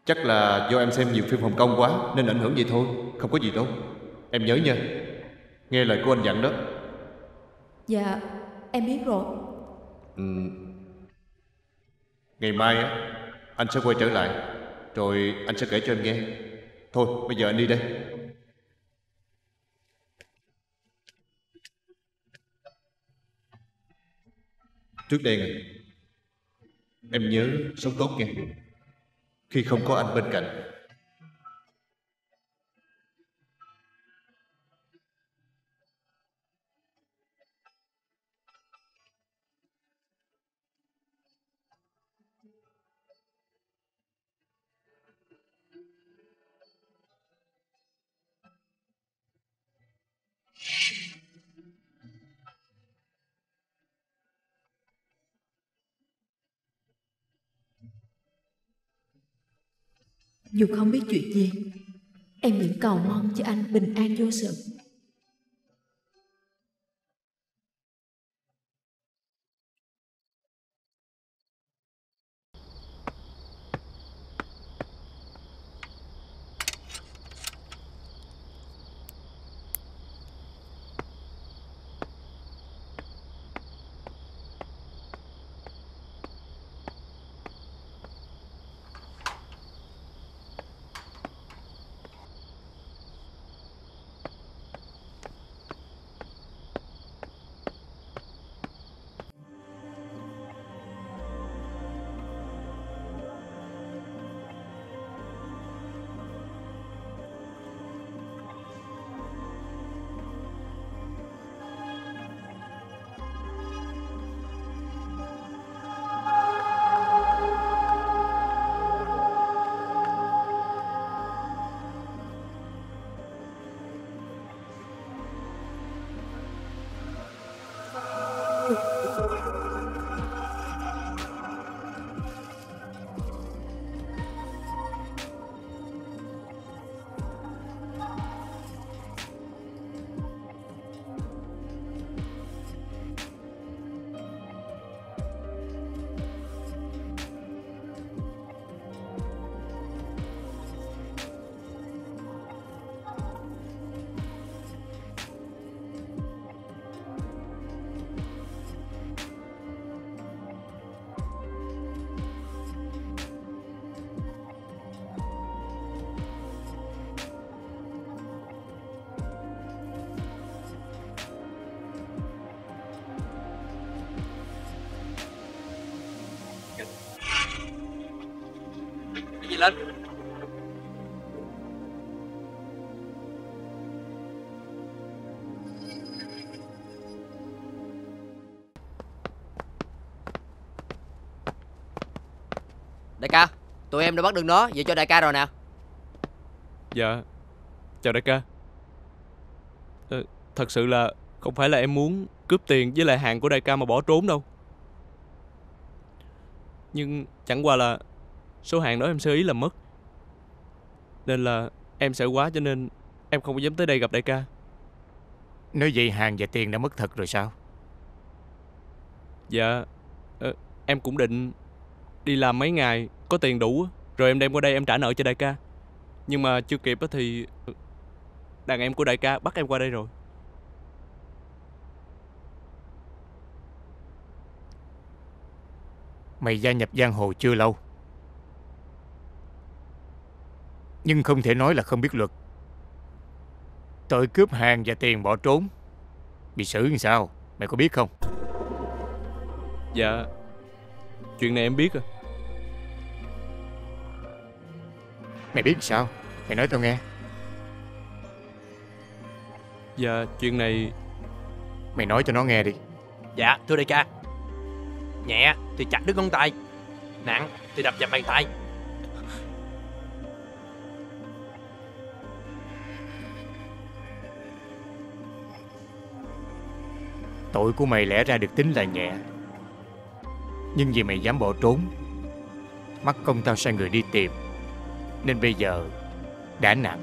Chắc là do em xem nhiều phim Hồng Kông quá Nên ảnh hưởng vậy thôi. Không có gì đâu. Em nhớ nha. Nghe lời của anh dặn đó. Dạ em biết rồi. Ừ. Ngày mai á Anh sẽ quay trở lại. Rồi anh sẽ kể cho em nghe Thôi bây giờ anh đi đây. Trước đây này, Em nhớ sống tốt nghe Khi không có anh bên cạnh Dù không biết chuyện gì, Em vẫn cầu mong cho anh bình an vô sự. Tụi em đã bắt được nó. Vậy cho đại ca rồi nè. Dạ. Chào đại ca. Ờ, Thật sự là Không phải là em muốn cướp tiền với lại hàng của đại ca mà bỏ trốn đâu. Nhưng chẳng qua là Số hàng đó em sơ ý làm mất. Nên là em sợ quá cho nên Em không dám tới đây gặp đại ca. Nói vậy hàng và tiền đã mất thật rồi sao? Dạ. Ờ, Em cũng định Đi làm mấy ngày Có tiền đủ Rồi em đem qua đây em trả nợ cho đại ca. Nhưng mà chưa kịp á thì Đàn em của đại ca bắt em qua đây rồi. Mày gia nhập giang hồ chưa lâu? Nhưng không thể nói là không biết luật. Tội cướp hàng và tiền bỏ trốn. Bị xử làm sao? Mày có biết không? Dạ Chuyện này em biết à Mày biết sao? Mày nói tao nghe. Dạ chuyện này Mày nói cho nó nghe đi. Dạ thưa đại ca. Nhẹ thì chặt đứt ngón tay. Nặng thì đập vào bàn tay. Tội của mày lẽ ra được tính là nhẹ. Nhưng vì mày dám bỏ trốn Mắc công tao sai người đi tìm Nên bây giờ Đã nặng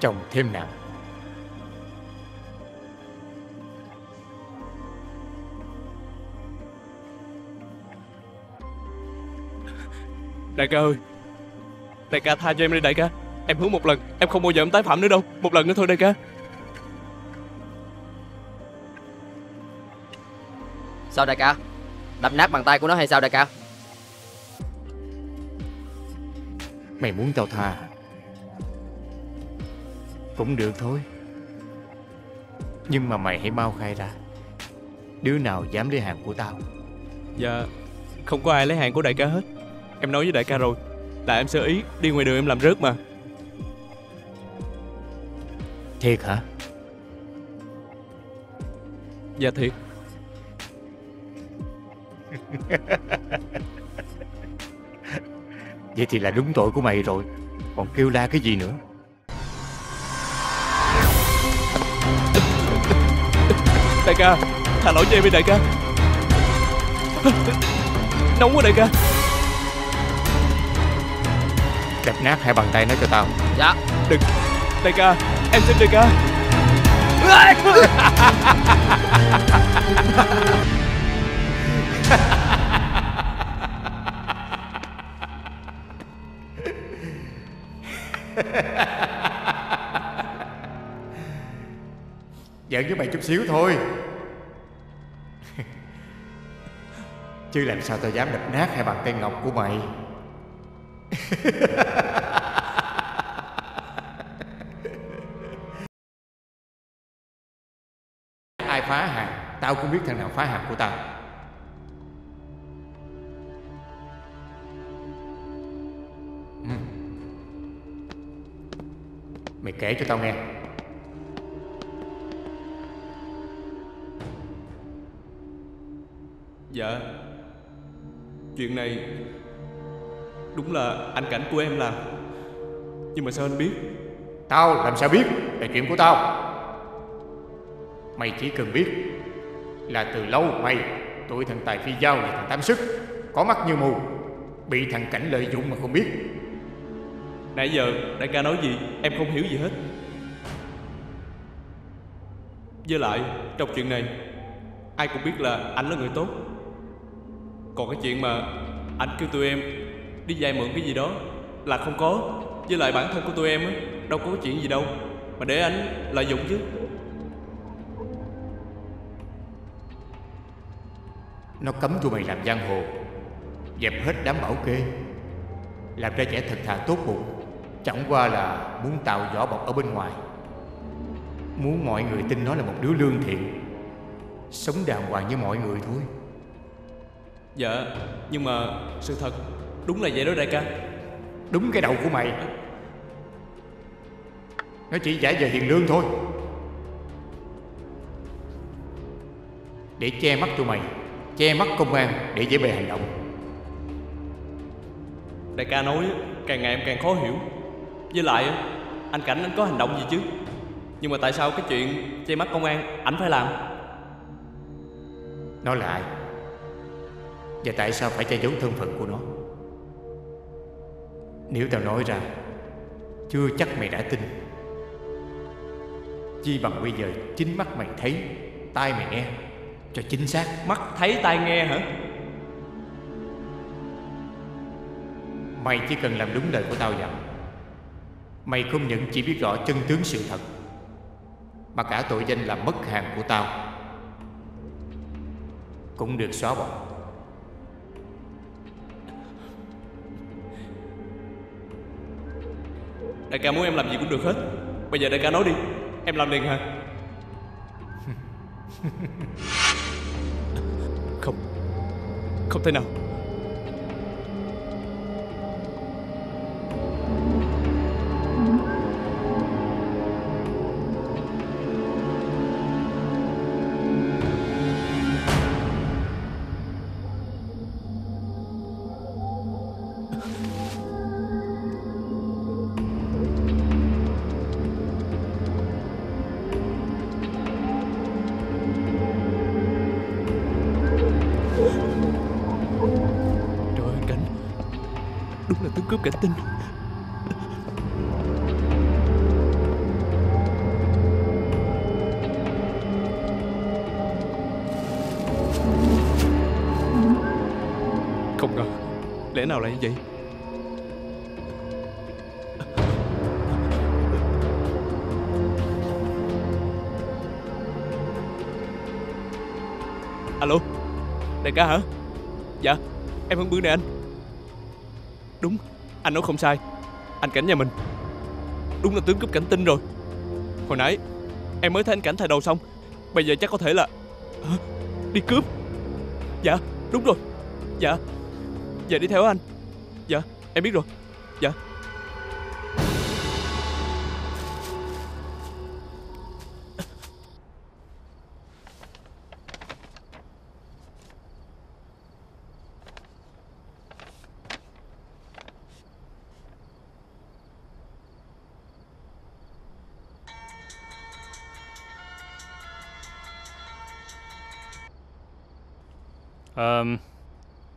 Chồng thêm nặng. Đại ca ơi Đại ca tha cho em đi đại ca. Em hứa một lần Em không bao giờ em tái phạm nữa đâu. Một lần nữa thôi đại ca. Sao đại ca? Đập nát bàn tay của nó hay sao đại ca Mày muốn tao tha Cũng được thôi. Nhưng mà mày hãy mau khai ra. Đứa nào dám lấy hàng của tao? Dạ Không có ai lấy hàng của đại ca hết. Em nói với đại ca rồi. Là em sơ ý Đi ngoài đường em làm rớt mà. Thiệt hả? Dạ thiệt Vậy thì là đúng tội của mày rồi. Còn kêu la cái gì nữa? Đại ca Tha lỗi cho em đi đại ca. Nóng quá đại ca. Đập nát hai bàn tay nó cho tao. Dạ Đừng. Đại ca Em xin đại ca Giỡn với mày chút xíu thôi. Chứ làm sao tao dám đập nát hai bàn tay ngọc của mày? Ai phá hàng? Tao cũng biết thằng nào phá hàng của tao. Mày kể cho tao nghe. Dạ. Chuyện này Đúng là anh cảnh của em làm. Nhưng mà sao anh biết? Tao làm sao biết? Là chuyện của tao. Mày chỉ cần biết Là từ lâu mày Tụi thằng Tài Phi Giao và thằng Tám Sức Có mắt như mù Bị thằng Cảnh lợi dụng mà không biết Nãy giờ đại ca nói gì, Em không hiểu gì hết. Với lại, Trong chuyện này, Ai cũng biết là anh là người tốt. Còn cái chuyện mà Anh kêu tụi em Đi vay mượn cái gì đó Là không có. Với lại bản thân của tụi em á, Đâu có chuyện gì đâu. Mà để anh lợi dụng chứ. Nó cấm tụi mày làm giang hồ, Dẹp hết đám bảo kê, Làm ra vẻ thật thà tốt bụng. Chẳng qua là muốn tạo vỏ bọc ở bên ngoài. Muốn mọi người tin nó là một đứa lương thiện. Sống đàng hoàng với mọi người thôi. Dạ Nhưng mà sự thật Đúng là vậy đó đại ca. Đúng cái đầu của mày. Nó chỉ giả vờ hiền lương thôi. Để che mắt tụi mày Che mắt công an để dễ bề hành động. Đại ca nói càng ngày em càng khó hiểu Với lại anh Cảnh anh có hành động gì chứ? Nhưng mà tại sao cái chuyện che mắt công an ảnh phải làm? Nó là ai? Và tại sao phải che giấu thân phận của nó? Nếu tao nói ra Chưa chắc mày đã tin. Chi bằng bây giờ chính mắt mày thấy Tai mày nghe Cho chính xác. Mắt thấy tai nghe hả? Mày chỉ cần làm đúng lời của tao dặn Mày không những chỉ biết rõ chân tướng sự thật. Mà cả tội danh làm mất hàng của tao. Cũng được xóa bỏ. Đại ca muốn em làm gì cũng được hết. Bây giờ đại ca nói đi. Em làm liền hả? Không. Không thể nào cướp cả tinh Không ngờ, Lẽ nào lại như vậy? Alo, Đại ca hả? Dạ Em Hưng Bương nè anh. Anh nói không sai. Anh Cảnh nhà mình. Đúng là tướng cướp cảnh tinh rồi. Hồi nãy, Em mới thấy anh Cảnh thay đầu xong. Bây giờ chắc có thể là Hả? Đi cướp? Dạ Đúng rồi. Dạ. Dạ đi theo anh. Dạ Em biết rồi.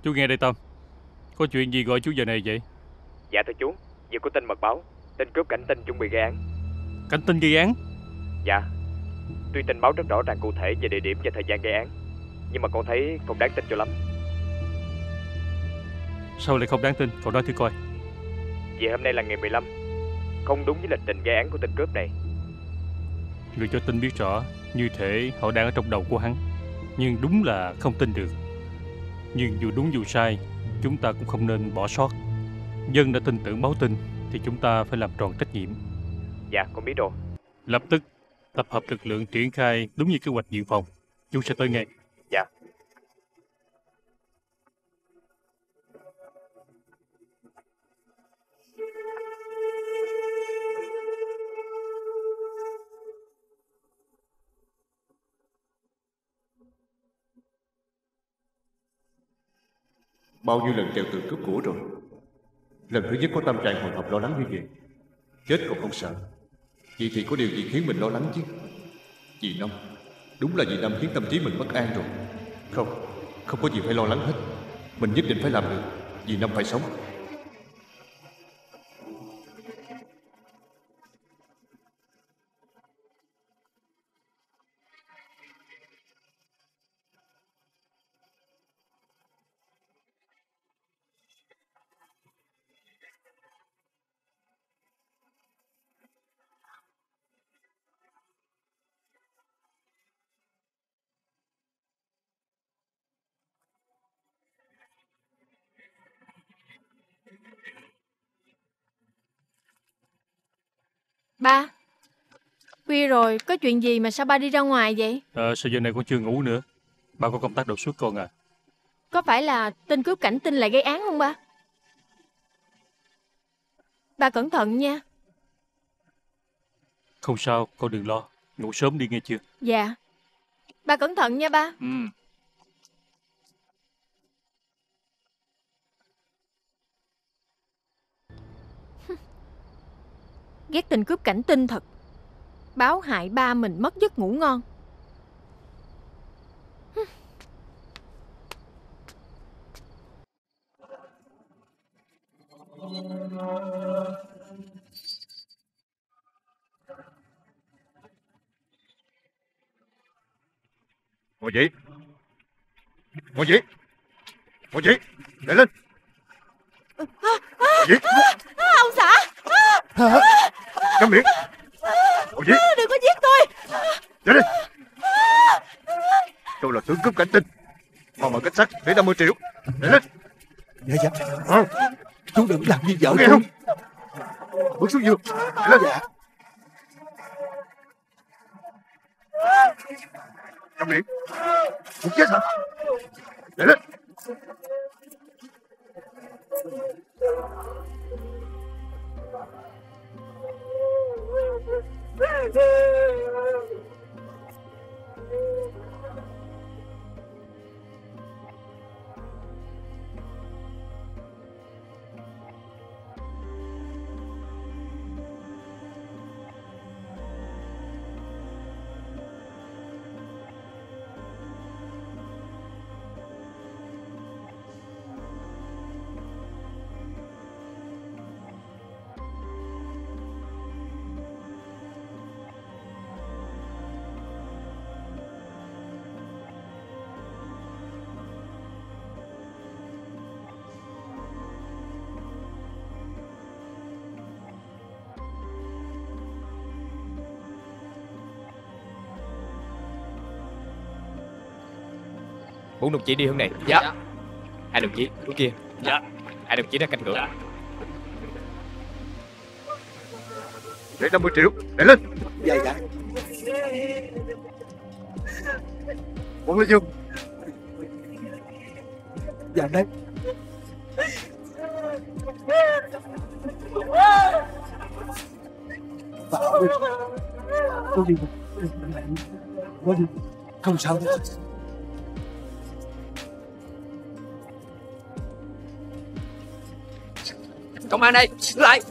Chú nghe đây Tâm Có chuyện gì gọi chú giờ này vậy Dạ thưa chú, vừa có tin mật báo, tên cướp cảnh tinh chuẩn bị gây án. Cảnh tinh gây án Dạ. Tuy tin báo rất rõ ràng cụ thể về địa điểm và thời gian gây án, nhưng mà con thấy không đáng tin cho lắm. Sao lại không đáng tin Cậu nói thử coi Vì hôm nay là ngày 15, không đúng với lịch trình gây án của tên cướp này. Người cho tin biết rõ Như thể họ đang ở trong đầu của hắn Nhưng đúng là không tin được Nhưng dù đúng dù sai Chúng ta cũng không nên bỏ sót. Dân đã tin tưởng báo tin Thì chúng ta phải làm tròn trách nhiệm. Dạ, con biết rồi. Lập tức tập hợp lực lượng triển khai Đúng như kế hoạch dự phòng. Chú sẽ tới ngay Bao nhiêu lần trèo tường cướp của rồi? Lần thứ nhất có tâm trạng hồi hộp lo lắng như vậy. Chết còn không sợ. Vậy thì có điều gì khiến mình lo lắng chứ? Dì Năm, Đúng là dì Năm khiến tâm trí mình bất an rồi. Không Không có gì phải lo lắng hết. Mình nhất định phải làm được. Dì Năm phải sống Ba Khuya rồi, có chuyện gì mà sao ba đi ra ngoài vậy? Ờ, sao giờ này con chưa ngủ nữa? Ba có công tác đột xuất con à? Có phải là tên cướp cảnh tinh lại gây án không ba? Ba cẩn thận nha. Không sao con đừng lo. Ngủ sớm đi nghe chưa? Dạ. Ba cẩn thận nha ba. Ừ. Ghét tình cướp cảnh tinh thật Báo hại ba mình mất giấc ngủ ngon. Ngồi dậy. Ngồi dậy. Ngồi dậy. Dậy lên. Ngồi dậy. Ông xã. Câm miệng Giết. Đừng có giết tôi. Ra đi. Tôi là tướng cướp cảnh tinh. Mà mời cảnh sát để 50 triệu. Để lên. Dạ dạ. À. Chú đừng làm như vợ nghe không? Bước xuống giường. Để lên. Dạ. Cầm miệng Muốn chết hả? Để lên. Thank you. Thank you. Bốn đồng chí đi hướng này. Dạ. Hai đồng chí hướng kia. Dạ. Hai đồng chí ra canh cửa. Để 50 triệu. Để lên. Dạ dạ. Bốn lên dương Dạ đây Bảo ơi Có gì Có gì Không sao đâu Công an đây, lại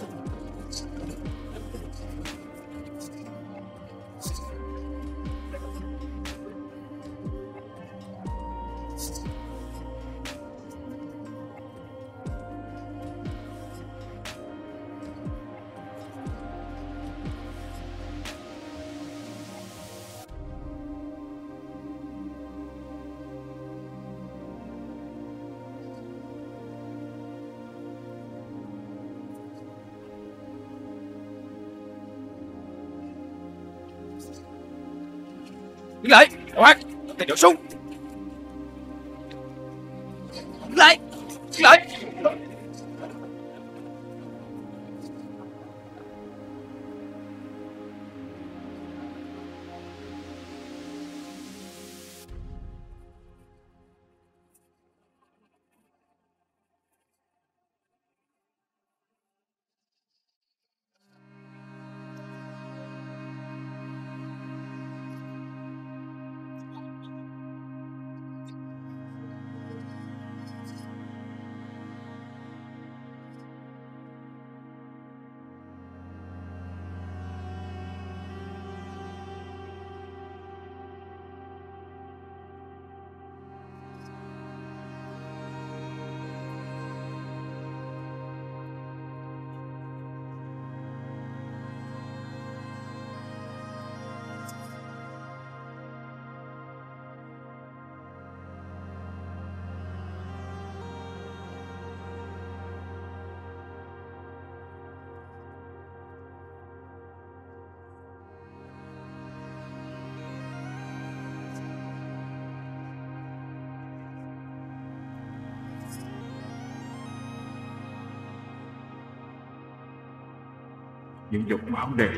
Những giọt máu này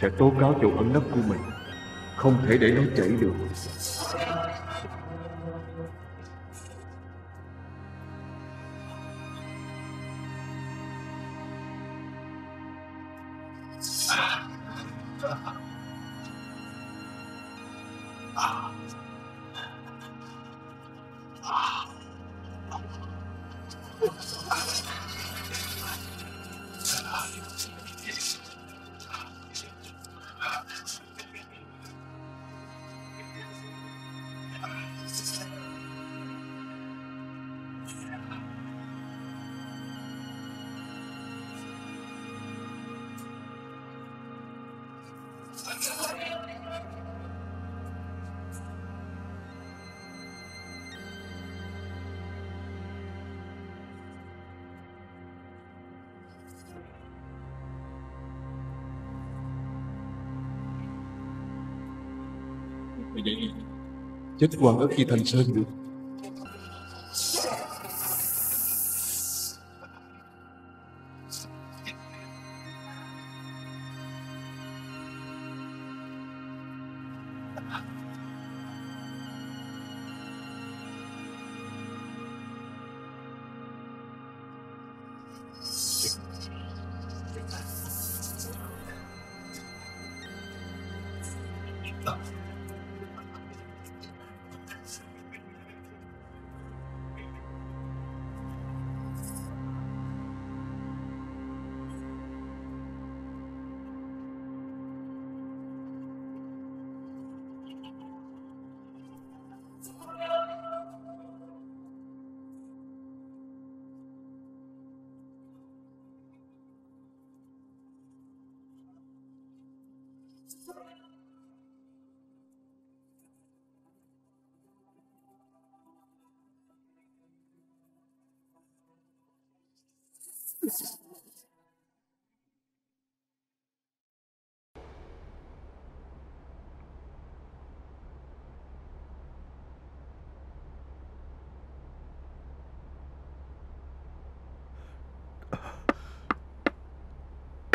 sẽ tố cáo chỗ ẩn nấp của mình. Không thể để nó chảy được. Kết quả ở khi thành sơn được.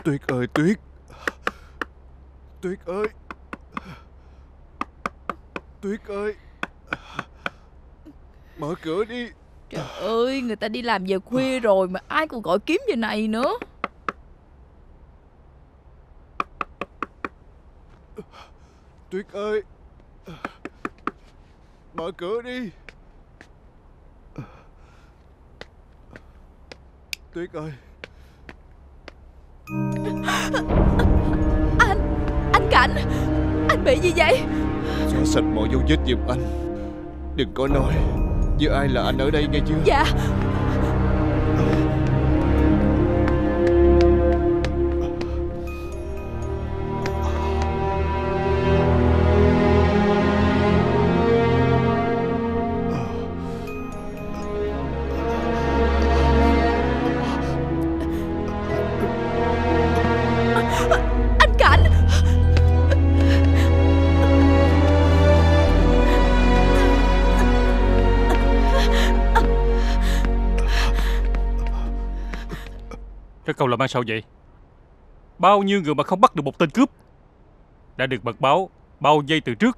Tuyết ơi Tuyết. Tuyết ơi. Tuyết ơi. Mở cửa đi. Trời ơi, người ta đi làm về khuya rồi mà ai còn gọi kiếm giờ này nữa. Tuyết ơi Mở cửa đi Tuyết ơi Anh, anh Cảnh, anh bị gì vậy? Xóa sạch mọi dấu vết giùm anh Đừng có nói với ai là anh ở đây nghe chưa? Dạ, làm ăn sao vậy? Bao nhiêu người mà không bắt được một tên cướp? Đã được mật báo Bao giây từ trước.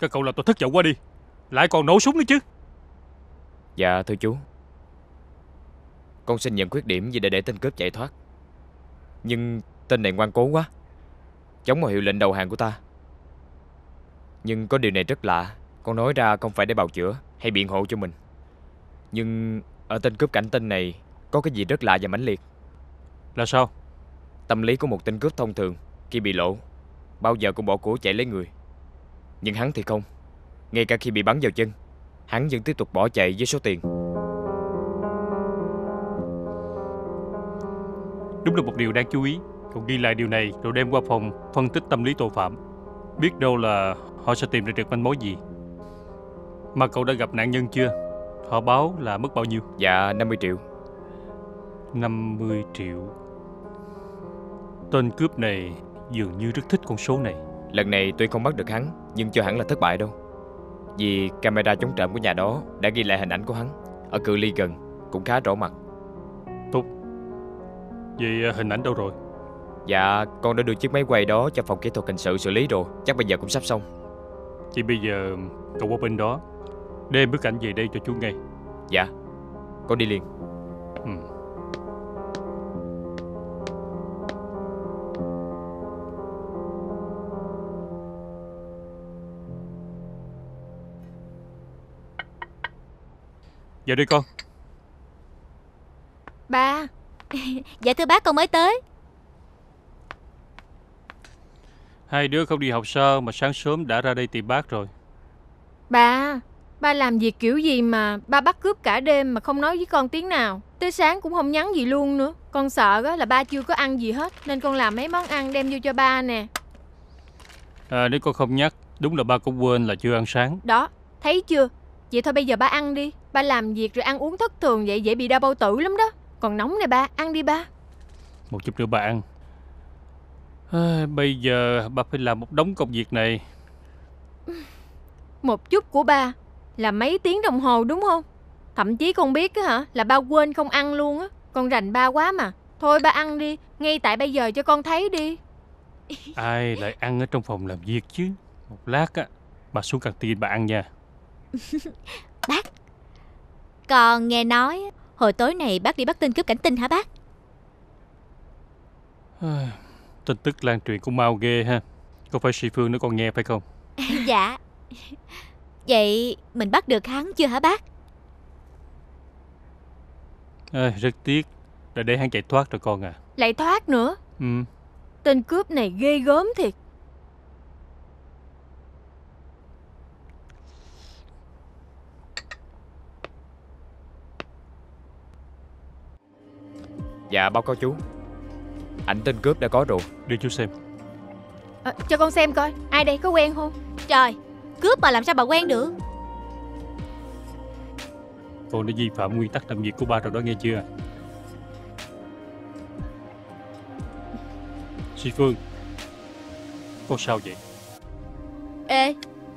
Các cậu làm tôi thất vọng quá đi. Lại còn nổ súng nữa chứ. Dạ thưa chú. Con xin nhận khuyết điểm vì đã để tên cướp chạy thoát. Nhưng tên này ngoan cố quá. Chống mọi hiệu lệnh đầu hàng của ta. Nhưng có điều này rất lạ. Con nói ra không phải để bào chữa Hay biện hộ cho mình. Nhưng ở tên cướp cảnh tên này Có cái gì rất lạ và mãnh liệt. Là sao? Tâm lý của một tên cướp thông thường Khi bị lộ Bao giờ cũng bỏ của chạy lấy người. Nhưng hắn thì không. Ngay cả khi bị bắn vào chân Hắn vẫn tiếp tục bỏ chạy với số tiền. Đúng là một điều đáng chú ý. Cậu ghi lại điều này rồi đem qua phòng phân tích tâm lý tội phạm. Biết đâu là họ sẽ tìm ra được manh mối gì. Mà cậu đã gặp nạn nhân chưa? Họ báo là mất bao nhiêu? Dạ 50 triệu. 50 triệu Tên cướp này dường như rất thích con số này. Lần này tuy không bắt được hắn Nhưng chưa hẳn là thất bại đâu. Vì camera chống trộm của nhà đó Đã ghi lại hình ảnh của hắn. Ở cự ly gần Cũng khá rõ mặt. Tốt. Vậy à, hình ảnh đâu rồi? Dạ con đã đưa chiếc máy quay đó cho phòng kỹ thuật hình sự xử lý rồi. Chắc bây giờ cũng sắp xong. Thì bây giờ cậu qua bên đó Đem bức ảnh về đây cho chú ngay Dạ. Con đi liền. Ừ. Dạ đi con Ba Dạ thưa bác con mới tới Hai đứa không đi học sao mà sáng sớm đã ra đây tìm bác rồi Ba, ba làm việc kiểu gì mà ba bắt cướp cả đêm mà không nói với con tiếng nào. Tới sáng cũng không nhắn gì luôn nữa. Con sợ á là ba chưa có ăn gì hết nên con làm mấy món ăn đem vô cho ba nè. À nếu con không nhắc Đúng là ba cũng quên là chưa ăn sáng Đó, thấy chưa? Vậy thôi bây giờ ba ăn đi. Ba làm việc rồi ăn uống thất thường vậy dễ bị đau bao tử lắm đó. Còn nóng nè ba, ăn đi ba. Một chút nữa ba ăn à, Bây giờ ba phải làm một đống công việc này Một chút của ba là mấy tiếng đồng hồ đúng không? Thậm chí con biết á hả là ba quên không ăn luôn á. Con rành ba quá mà. Thôi ba ăn đi, ngay tại bây giờ cho con thấy đi. Ai lại ăn ở trong phòng làm việc chứ Một lát á Bà xuống căng tin bà ăn nha Bác Con nghe nói Hồi tối này bác đi bắt tên cướp cảnh tinh hả bác? À, Tin tức lan truyền cũng mau ghê ha. Có phải Sĩ Phương nữa con nghe phải không? Dạ. Vậy mình bắt được hắn chưa hả bác? À, Rất tiếc. Đã để hắn chạy thoát rồi con à. Lại thoát nữa? Ừ. Tên cướp này ghê gớm thiệt Dạ báo cáo chú. Ảnh tên cướp đã có rồi. Đưa chú xem. À, Cho con xem coi Ai đây có quen không? Trời Cướp mà làm sao bà quen được? Con đã vi phạm nguyên tắc làm việc của ba rồi đó nghe chưa? Sĩ Phương Con sao vậy? Ê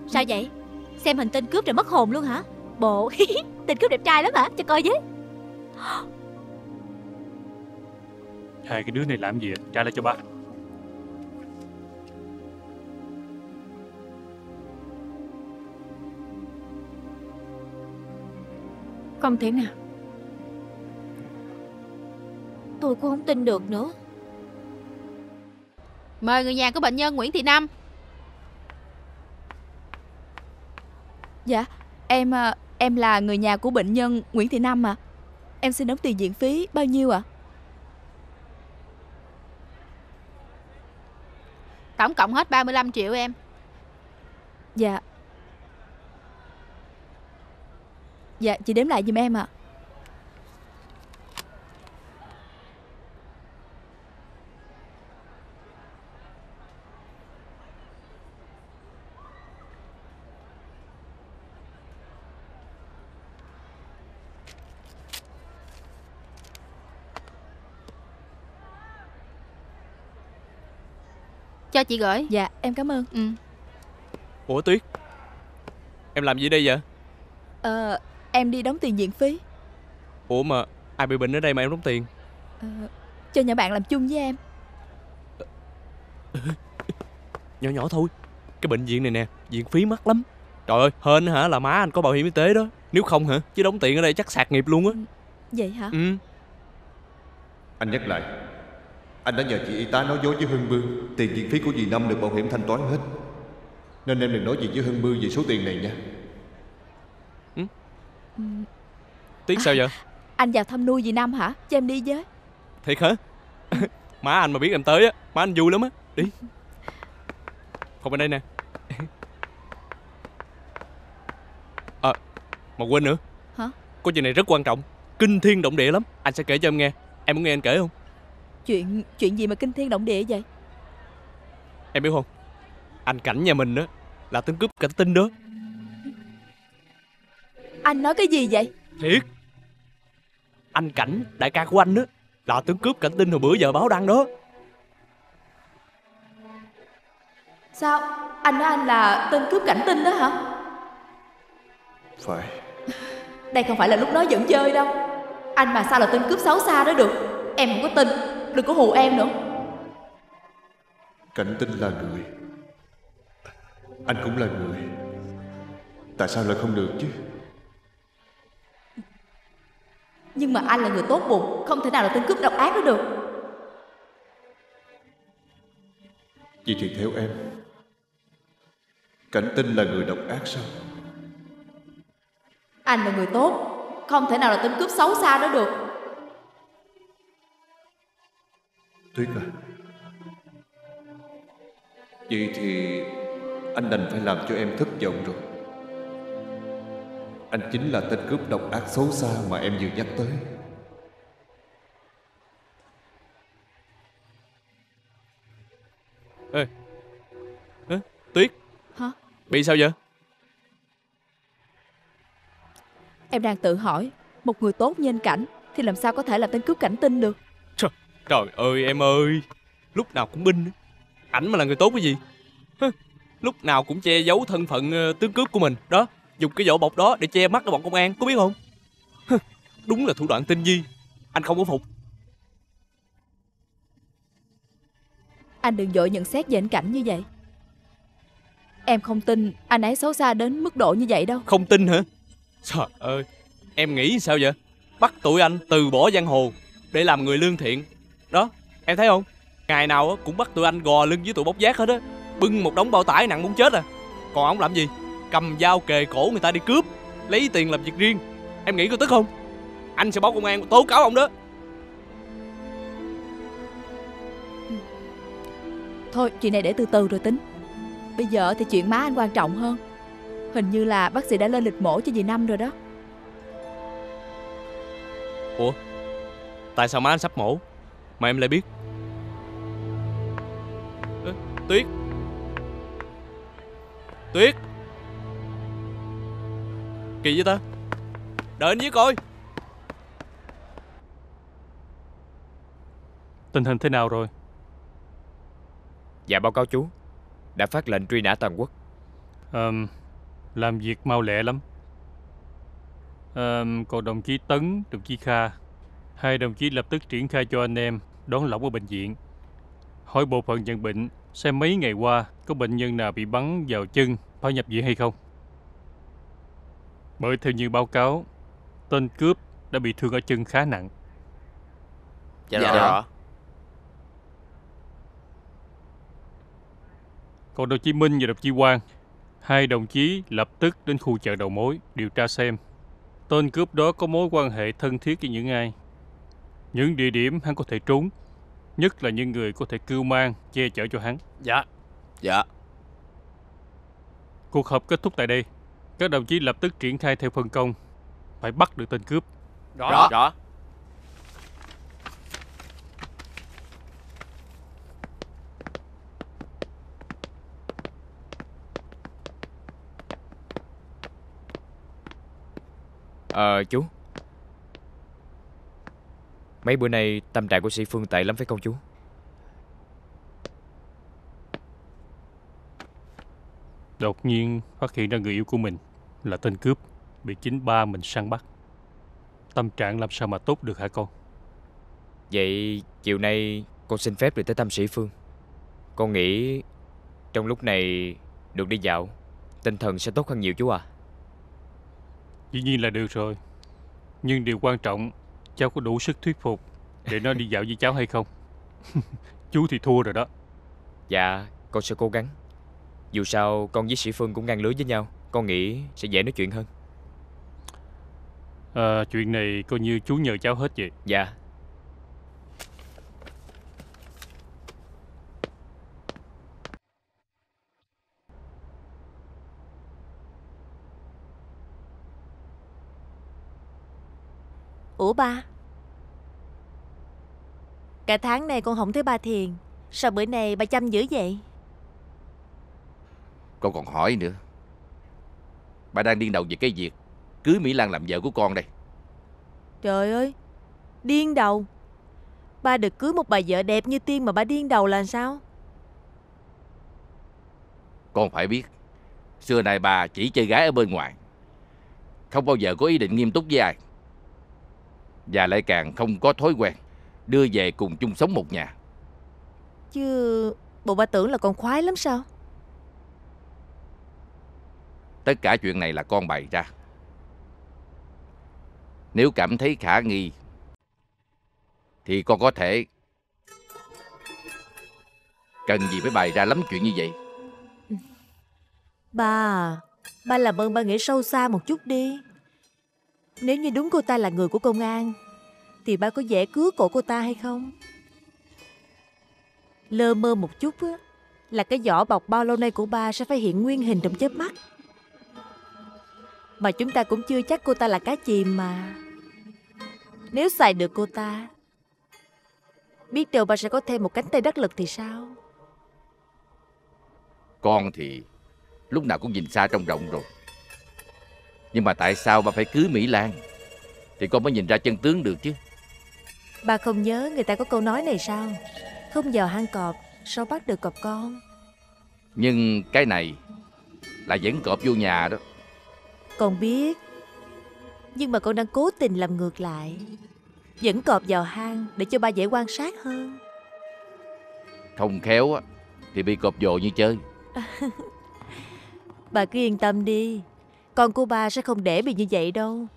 Sao vậy? Xem hình tên cướp rồi mất hồn luôn hả? Bộ Tên cướp đẹp trai lắm hả? Cho coi với Hai cái đứa này làm gì ạ? Trả lại cho bác. Không thể nào. Tôi cũng không tin được nữa. Mời người nhà của bệnh nhân Nguyễn Thị Năm. Dạ Em à, em là người nhà của bệnh nhân Nguyễn Thị Năm à Em xin đóng tiền viện phí bao nhiêu ạ Tổng cộng hết 35 triệu em. Dạ. Dạ chị đếm lại giùm em ạ. Cho chị gửi. Dạ em cảm ơn. Ừ. Ủa Tuyết Em làm gì đây vậy? Ờ em đi đóng tiền viện phí. Ủa mà ai bị bệnh ở đây mà em đóng tiền? Ờ, Cho nhà bạn làm chung với em. Nhỏ nhỏ thôi Cái bệnh viện này nè Viện phí mắc lắm. Trời ơi hên hả? Là má anh có bảo hiểm y tế đó. Nếu không hả? Chứ đóng tiền ở đây chắc sạc nghiệp luôn á. Vậy hả? Ừ. Anh nhắc lại Anh đã nhờ chị y tá nói dối với Hưng Bưu Tiền viện phí của dì Năm được bảo hiểm thanh toán hết. Nên em đừng nói gì với Hưng Bưu về số tiền này nha. Ừ, Tuyết sao vậy? Anh vào thăm nuôi dì Năm hả? Cho em đi với. Thiệt hả? Má anh mà biết em tới á Má anh vui lắm á. Đi. Không bên đây nè. À Mà quên nữa. Hả? Có chuyện này rất quan trọng. Kinh thiên động địa lắm. Anh sẽ kể cho em nghe. Em muốn nghe anh kể không Chuyện chuyện gì mà kinh thiên động địa vậy? Em biết không? Anh Cảnh nhà mình á Là tên cướp cảnh tinh đó. Anh nói cái gì vậy? Thiệt. Anh Cảnh đại ca của anh á Là tướng cướp cảnh tinh hồi bữa giờ báo đăng đó. Sao? Anh nói anh là tên cướp cảnh tinh đó hả? Phải. Đây không phải là lúc nói giận chơi đâu. Anh mà sao là tên cướp xấu xa đó được? Em không có tin Đừng có hù em nữa. Cảnh tinh là người. Anh cũng là người. Tại sao lại không được chứ? Nhưng mà anh là người tốt bụng Không thể nào là tên cướp độc ác đó được. Vậy thì theo em Cảnh tinh là người độc ác sao? Anh là người tốt Không thể nào là tên cướp xấu xa đó được Tuyết à. Vậy thì Anh đành phải làm cho em thất vọng rồi. Anh chính là tên cướp độc ác xấu xa mà em vừa nhắc tới. Ê. Ê Tuyết. Hả? Bị sao vậy? Em đang tự hỏi Một người tốt như anh Cảnh Thì làm sao có thể là tên cướp cảnh tinh được Trời, ơi em ơi. Lúc nào cũng binh Ảnh mà là người tốt cái gì? Lúc nào cũng che giấu thân phận ờ, tướng cướp của mình. Đó Dùng cái vỏ bọc đó để che mắt các bọn công an Có biết không? Đúng là thủ đoạn tinh vi. Anh không có phục. Anh đừng vội nhận xét về anh Cảnh như vậy. Em không tin anh ấy xấu xa đến mức độ như vậy đâu. Không tin hả? Trời ơi Em nghĩ sao vậy? Bắt tụi anh từ bỏ giang hồ Để làm người lương thiện Đó em thấy không? Ngày nào cũng bắt tụi anh gò lưng với tụi bốc giác hết á. Bưng một đống bao tải nặng muốn chết à. Còn ông làm gì? Cầm dao kề cổ người ta đi cướp Lấy tiền làm việc riêng. Em nghĩ có tức không? Anh sẽ báo công an tố cáo ông đó. Thôi chuyện này để từ từ rồi tính. Bây giờ thì chuyện má anh quan trọng hơn. Hình như là bác sĩ đã lên lịch mổ cho dì Năm rồi đó. Ủa? Tại sao má anh sắp mổ Mà em lại biết. Ơ, Tuyết. Tuyết. Kỳ vậy ta? Đợi anh với coi. Tình hình thế nào rồi? Dạ báo cáo chú. Đã phát lệnh truy nã toàn quốc. Ờm, làm việc mau lẹ lắm. Ờm, còn đồng chí Tấn, đồng chí Kha, hai đồng chí lập tức triển khai cho anh em đón lỏng ở bệnh viện. Hỏi bộ phận nhận bệnh xem mấy ngày qua có bệnh nhân nào bị bắn vào chân phải nhập viện hay không. Bởi theo như báo cáo, tên cướp đã bị thương ở chân khá nặng. Dạ, dạ rõ. Còn đồng chí Minh và đồng chí Quang, hai đồng chí lập tức đến khu chợ đầu mối điều tra xem tên cướp đó có mối quan hệ thân thiết với những ai. Những địa điểm hắn có thể trốn, nhất là những người có thể cưu mang, che chở cho hắn. Dạ. Dạ. Cuộc họp kết thúc tại đây. Các đồng chí lập tức triển khai theo phân công, phải bắt được tên cướp. Rõ. Rõ. Ờ chú Mấy bữa nay tâm trạng của sĩ Phương tệ lắm phải không chú Đột nhiên phát hiện ra người yêu của mình là tên cướp bị chính ba mình săn bắt. Tâm trạng làm sao mà tốt được hả con? Vậy chiều nay con xin phép được tới thăm sĩ Phương Con nghĩ trong lúc này được đi dạo Tinh thần sẽ tốt hơn nhiều chú à Dĩ nhiên là được rồi Nhưng điều quan trọng Cháu có đủ sức thuyết phục Để nó đi dạo với cháu hay không? Chú thì thua rồi đó. Dạ con sẽ cố gắng. Dù sao con với sĩ Phương cũng ngang lưới với nhau Con nghĩ sẽ dễ nói chuyện hơn. À, Chuyện này coi như chú nhờ cháu hết vậy. Dạ Ủa ba. Cả tháng này con không thấy ba thiền. Sao bữa nay ba chăm dữ vậy? Con còn hỏi nữa. Bà đang điên đầu về cái việc Cưới Mỹ Lan làm vợ của con đây. Trời ơi Điên đầu. Ba được cưới một bà vợ đẹp như tiên mà ba điên đầu là sao? Con phải biết Xưa nay bà chỉ chơi gái ở bên ngoài. Không bao giờ có ý định nghiêm túc với ai Và lại càng không có thói quen Đưa về cùng chung sống một nhà. Chứ Bộ ba tưởng là con khoái lắm sao? Tất cả chuyện này là con bày ra. Nếu cảm thấy khả nghi Thì con có thể Cần gì phải bày ra lắm chuyện như vậy? Ba Ba làm ơn ba nghĩ sâu xa một chút đi nếu như đúng cô ta là người của công an, Thì ba có dễ cứu cổ cô ta hay không? Lơ mơ một chút á, Là cái vỏ bọc bao lâu nay của ba sẽ phải hiện nguyên hình trong chớp mắt. Mà chúng ta cũng chưa chắc cô ta là cá chìm mà. Nếu xài được cô ta, Biết đâu ba sẽ có thêm một cánh tay đắc lực thì sao? Con thì lúc nào cũng nhìn xa trông rộng rồi. Nhưng mà tại sao ba phải cưới Mỹ Lan? Thì con mới nhìn ra chân tướng được chứ. Ba không nhớ người ta có câu nói này sao? Không vào hang cọp Sao bắt được cọp con? Nhưng cái này Là dẫn cọp vô nhà đó. Con biết Nhưng mà con đang cố tình làm ngược lại. Dẫn cọp vào hang Để cho ba dễ quan sát hơn. Không khéo á Thì bị cọp dồ như chơi. Bà cứ yên tâm đi Con của ba sẽ không để bị như vậy đâu.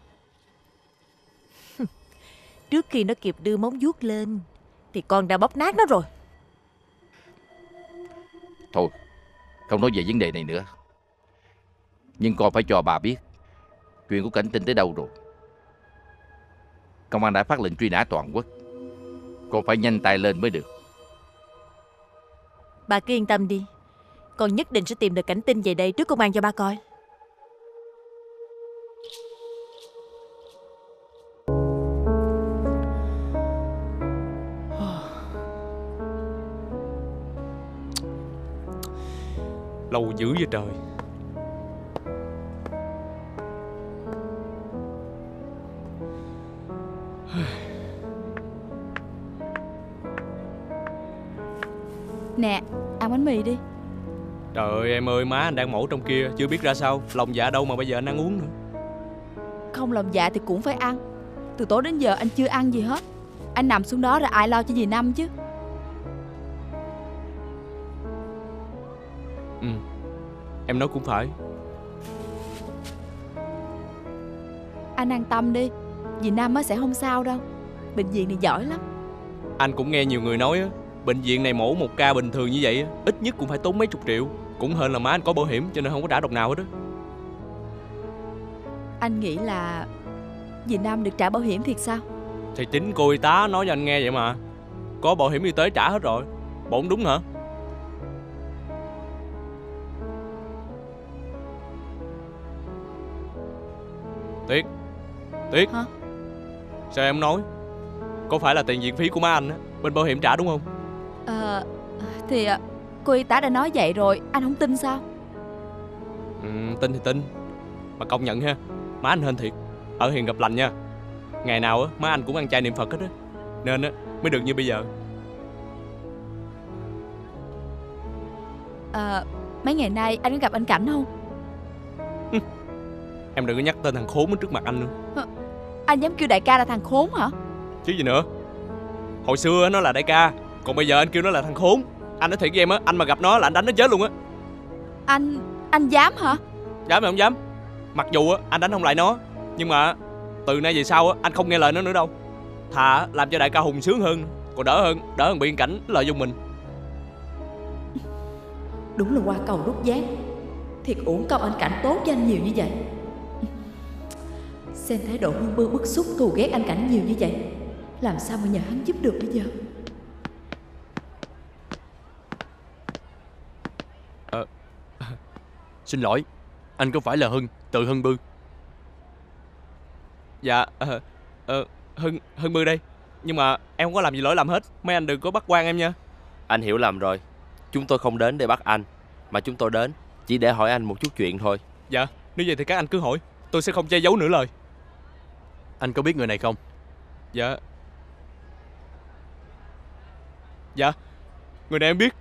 Trước khi nó kịp đưa móng vuốt lên Thì con đã bóp nát nó rồi. Thôi Không nói về vấn đề này nữa. Nhưng con phải cho bà biết Chuyện của cảnh tinh tới đâu rồi. Công an đã phát lệnh truy nã toàn quốc. Con phải nhanh tay lên mới được. Bà cứ yên tâm đi. Con nhất định sẽ tìm được cảnh tinh về đây trước công an cho ba coi Lâu dữ vậy trời. Nè ăn bánh mì đi. Trời ơi em ơi má anh đang mổ trong kia Chưa biết ra sao. Lòng dạ đâu mà bây giờ anh ăn uống nữa. Không lòng dạ thì cũng phải ăn. Từ tối đến giờ anh chưa ăn gì hết. Anh nằm xuống đó rồi ai lo cho dì Năm chứ Em nói cũng phải. Anh an tâm đi Dì Năm á sẽ không sao đâu. Bệnh viện này giỏi lắm. Anh cũng nghe nhiều người nói á Bệnh viện này mổ một ca bình thường như vậy á Ít nhất cũng phải tốn mấy chục triệu. Cũng hơn là má anh có bảo hiểm cho nên không có trả đồng nào hết đó Anh nghĩ là Dì Năm được trả bảo hiểm thiệt sao? Thì chính cô y tá nói cho anh nghe vậy mà. Có bảo hiểm y tế trả hết rồi. Không đúng hả Tuyết Tuyết Hả? Sao em nói? Có phải là tiền viện phí của má anh á Bên bảo hiểm trả đúng không? Ờ Thì à, cô y tá đã nói vậy rồi Anh không tin sao? Ừ, Tin thì tin Mà công nhận ha Má anh hên thiệt Ở hiền gặp lành nha. Ngày nào á má anh cũng ăn chay niệm Phật hết á Nên á mới được như bây giờ. Ờ Mấy ngày nay anh có gặp anh Cảnh không Em đừng có nhắc tên thằng khốn ở trước mặt anh nữa. Anh dám kêu đại ca là thằng khốn hả? Chứ gì nữa. Hồi xưa nó là đại ca Còn bây giờ anh kêu nó là thằng khốn. Anh nói thiệt với em á Anh mà gặp nó là anh đánh nó chết luôn á. Anh Anh dám hả? Dám mày không dám. Mặc dù á anh đánh không lại nó Nhưng mà từ nay về sau á Anh không nghe lời nó nữa đâu. Thà làm cho đại ca hùng sướng hơn Còn đỡ hơn Đỡ hơn bị cảnh lợi dụng mình. Đúng là qua cầu rút giác. Thiệt uổng công anh Cảnh tốt với anh nhiều như vậy Xem thái độ hương bư bức xúc thù ghét anh Cảnh nhiều như vậy. Làm sao mà nhờ hắn giúp được bây giờ? Ờ, Xin lỗi Anh có phải là Hưng Tự Hưng Bư? Dạ ờ, ờ, Hưng Hưng Bư đây. Nhưng mà em không có làm gì lỗi lầm hết. Mấy anh đừng có bắt quan em nha. Anh hiểu lầm rồi. Chúng tôi không đến để bắt anh Mà chúng tôi đến chỉ để hỏi anh một chút chuyện thôi. Dạ Nếu vậy thì các anh cứ hỏi. Tôi sẽ không che giấu nửa lời Anh có biết người này không? Dạ. Dạ. Người này em biết.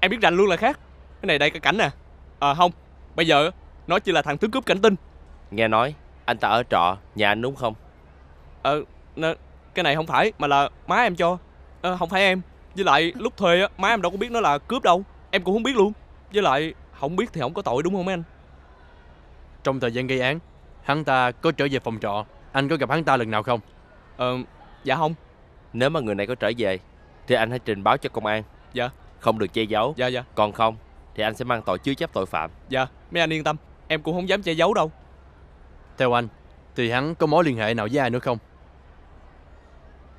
Em biết rành luôn là khác. Cái này đây cái cảnh nè. À không. Bây giờ Nó chỉ là thằng tướng cướp cảnh tinh. Nghe nói anh ta ở trọ nhà anh đúng không? Ờ n- Cái này không phải Mà là má em cho. Ờ, Không phải em. Với lại lúc thuê á Má em đâu có biết nó là cướp đâu. Em cũng không biết luôn. Với lại Không biết thì không có tội đúng không mấy anh? Trong thời gian gây án Hắn ta có trở về phòng trọ Anh có gặp hắn ta lần nào không? Ờ Dạ không. Nếu mà người này có trở về Thì anh hãy trình báo cho công an. Dạ. Không được che giấu. Dạ dạ. Còn không Thì anh sẽ mang tội chứa chấp tội phạm. Dạ Mấy anh yên tâm. Em cũng không dám che giấu đâu. Theo anh Thì hắn có mối liên hệ nào với ai nữa không?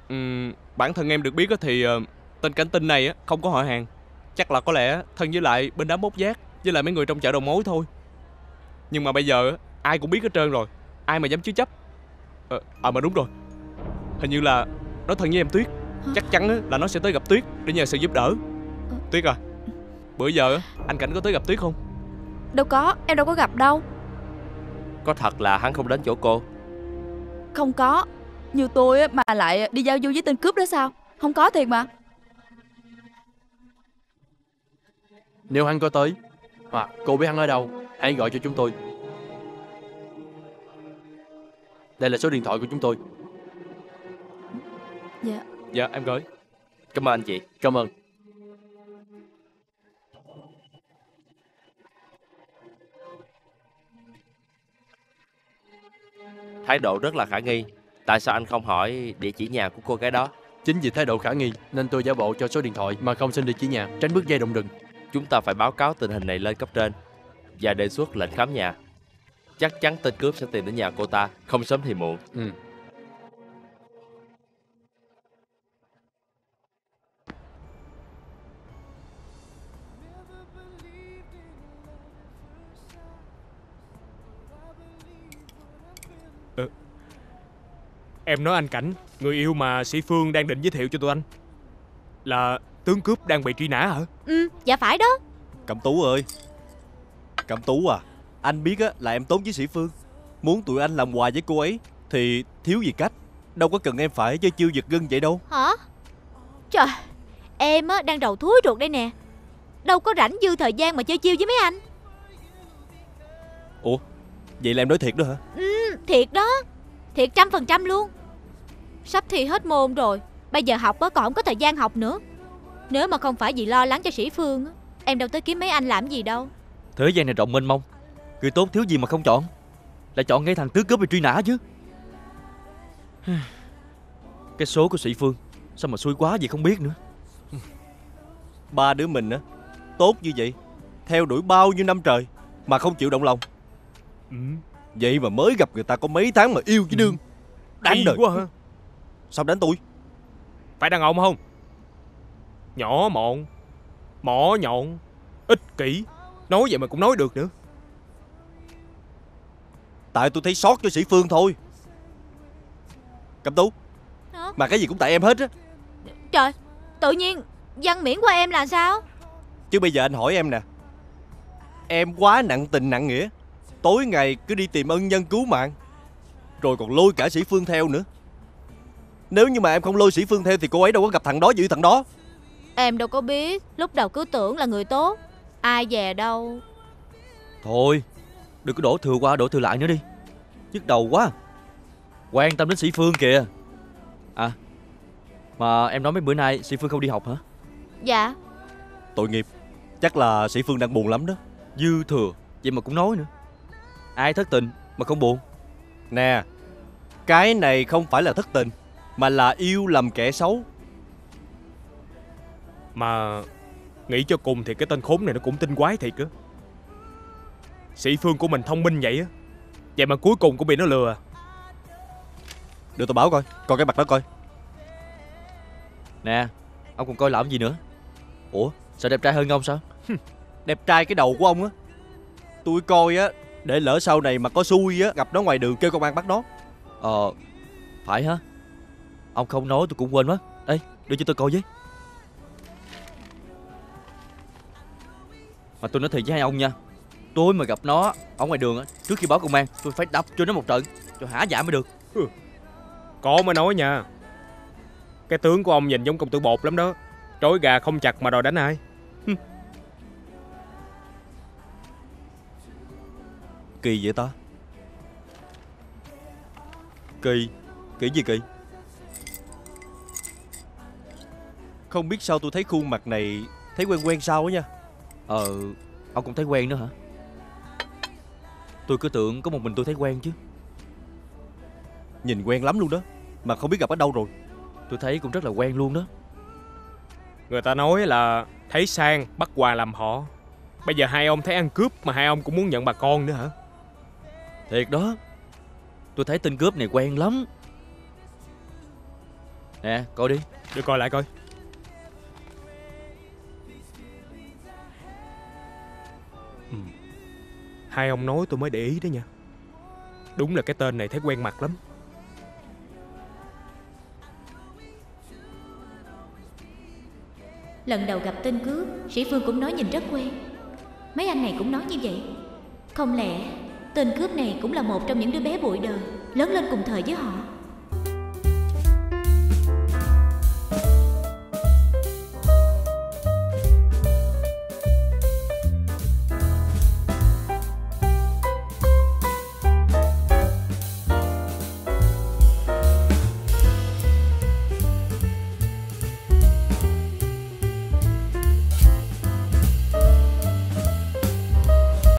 Ừm, bản thân em được biết á thì ờ, tên cảnh tinh này á không có họ hàng. Chắc là có lẽ thân với lại bên đám bốc giác với lại mấy người trong chợ đầu mối thôi. Nhưng mà bây giờ á, ai cũng biết hết trơn rồi. Ai mà dám chứa chấp ờ à mà đúng rồi. Hình như là nó thân với em tuyết. Chắc chắn là nó sẽ tới gặp tuyết để nhờ sự giúp đỡ. Tuyết à bữa giờ á, anh cảnh có tới gặp tuyết không? Đâu có Em đâu có gặp đâu. Có thật là hắn không đến chỗ cô? Không có. Như tôi á, mà lại đi giao du với tên cướp đó sao? Không có thiệt mà. Nếu hắn có tới Hoặc cô biết hắn ở đâu Hãy gọi cho chúng tôi Đây là số điện thoại của chúng tôi. Dạ. Dạ em gửi Cảm ơn anh chị. Cảm ơn. Thái độ rất là khả nghi. Tại sao anh không hỏi địa chỉ nhà của cô gái đó? Chính vì thái độ khả nghi Nên tôi giả bộ cho số điện thoại Mà không xin địa chỉ nhà Tránh bước dây động rừng Chúng ta phải báo cáo tình hình này lên cấp trên Và đề xuất lệnh khám nhà Chắc chắn tên cướp sẽ tìm đến nhà cô ta Không sớm thì muộn. Ừ. Em nói anh Cảnh Người yêu mà sĩ Phương đang định giới thiệu cho tụi anh Là tướng cướp đang bị truy nã hả? Ừ, dạ phải đó. Cẩm Tú ơi. Cẩm Tú à Anh biết á là em tốt với sĩ Phương. Muốn tụi anh làm quà với cô ấy Thì thiếu gì cách. Đâu có cần em phải chơi chiêu giật gân vậy đâu. Hả? Trời, em á đang đầu thúi ruột đây nè. Đâu có rảnh dư thời gian mà chơi chiêu với mấy anh. Ủa Vậy là em nói thiệt đó hả? Ừ, thiệt đó. Thiệt trăm phần trăm luôn. Sắp thi hết môn rồi Bây giờ học á còn không có thời gian học nữa. Nếu mà không phải vì lo lắng cho sĩ Phương á Em đâu tới kiếm mấy anh làm gì đâu. Thế gian này rộng mênh mông Người tốt thiếu gì mà không chọn? Lại chọn ngay thằng tứ cướp bị truy nã chứ. Cái số của sĩ Phương Sao mà xui quá gì không biết nữa. Ba đứa mình á Tốt như vậy Theo đuổi bao nhiêu năm trời Mà không chịu động lòng. Vậy mà mới gặp người ta có mấy tháng mà yêu chứ đương. Đánh Hay đời. quá ha. Sao đánh tôi? Phải đàn ông không? Nhỏ mọn Mỏ nhọn Ích kỷ. Nói vậy mà cũng nói được nữa Tại tôi thấy sót cho sĩ Phương thôi. Cẩm tú Hả? Mà cái gì cũng tại em hết á. Trời Tự nhiên Văn miễn của em là sao? Chứ bây giờ anh hỏi em nè. Em quá nặng tình nặng nghĩa. Tối ngày cứ đi tìm ân nhân cứu mạng. Rồi còn lôi cả sĩ Phương theo nữa. Nếu như mà em không lôi sĩ Phương theo Thì cô ấy đâu có gặp thằng đó như thằng đó. Em đâu có biết Lúc đầu cứ tưởng là người tốt. Ai về đâu? Thôi Đừng có đổ thừa qua đổ thừa lại nữa đi. Nhức đầu quá. Quan tâm đến sĩ Phương kìa. À Mà em nói mấy bữa nay sĩ Phương không đi học hả? Dạ. Tội nghiệp. Chắc là sĩ Phương đang buồn lắm đó. Dư thừa. Vậy mà cũng nói nữa. Ai thất tình mà không buồn? Nè Cái này không phải là thất tình Mà là yêu lầm kẻ xấu. Mà Nghĩ cho cùng thì cái tên khốn này nó cũng tinh quái thiệt á Sĩ Phương của mình thông minh vậy á. Vậy mà cuối cùng cũng bị nó lừa. Đưa tôi báo coi Coi cái mặt đó coi. Nè Ông còn coi làm gì nữa? Ủa? Sao đẹp trai hơn ông sao? Đẹp trai cái đầu của ông á. Tôi coi á Để lỡ sau này mà có xui á Gặp nó ngoài đường kêu công an bắt nó. Ờ Phải hả? Ông không nói tôi cũng quên mất. Đây đưa cho tôi coi với. Mà tôi nói thiệt với hai ông nha Tôi mà gặp nó ở ngoài đường á Trước khi báo công an Tôi phải đập cho nó một trận Cho hả dạ mới được. Có mới nói nha. Cái tướng của ông nhìn giống công tử bột lắm đó Trói gà không chặt mà đòi đánh ai. Kỳ vậy ta? Kỳ? Kỳ gì kỳ? Không biết sao tôi thấy khuôn mặt này Thấy quen quen sao á nha. Ờ Ông cũng thấy quen nữa hả Tôi cứ tưởng có một mình tôi thấy quen chứ. Nhìn quen lắm luôn đó Mà không biết gặp ở đâu rồi. Tôi thấy cũng rất là quen luôn đó. Người ta nói là Thấy sang bắt quà làm họ. Bây giờ hai ông thấy ăn cướp Mà hai ông cũng muốn nhận bà con nữa hả? Thiệt đó Tôi thấy tên cướp này quen lắm. Nè coi đi. Đưa coi lại coi Hai ông nói tôi mới để ý đó nha. Đúng là cái tên này thấy quen mặt lắm. Lần đầu gặp tên cướp, Sĩ Phương cũng nói nhìn rất quen. Mấy anh này cũng nói như vậy. Không lẽ tên cướp này cũng là một trong những đứa bé bụi đời, Lớn lên cùng thời với họ?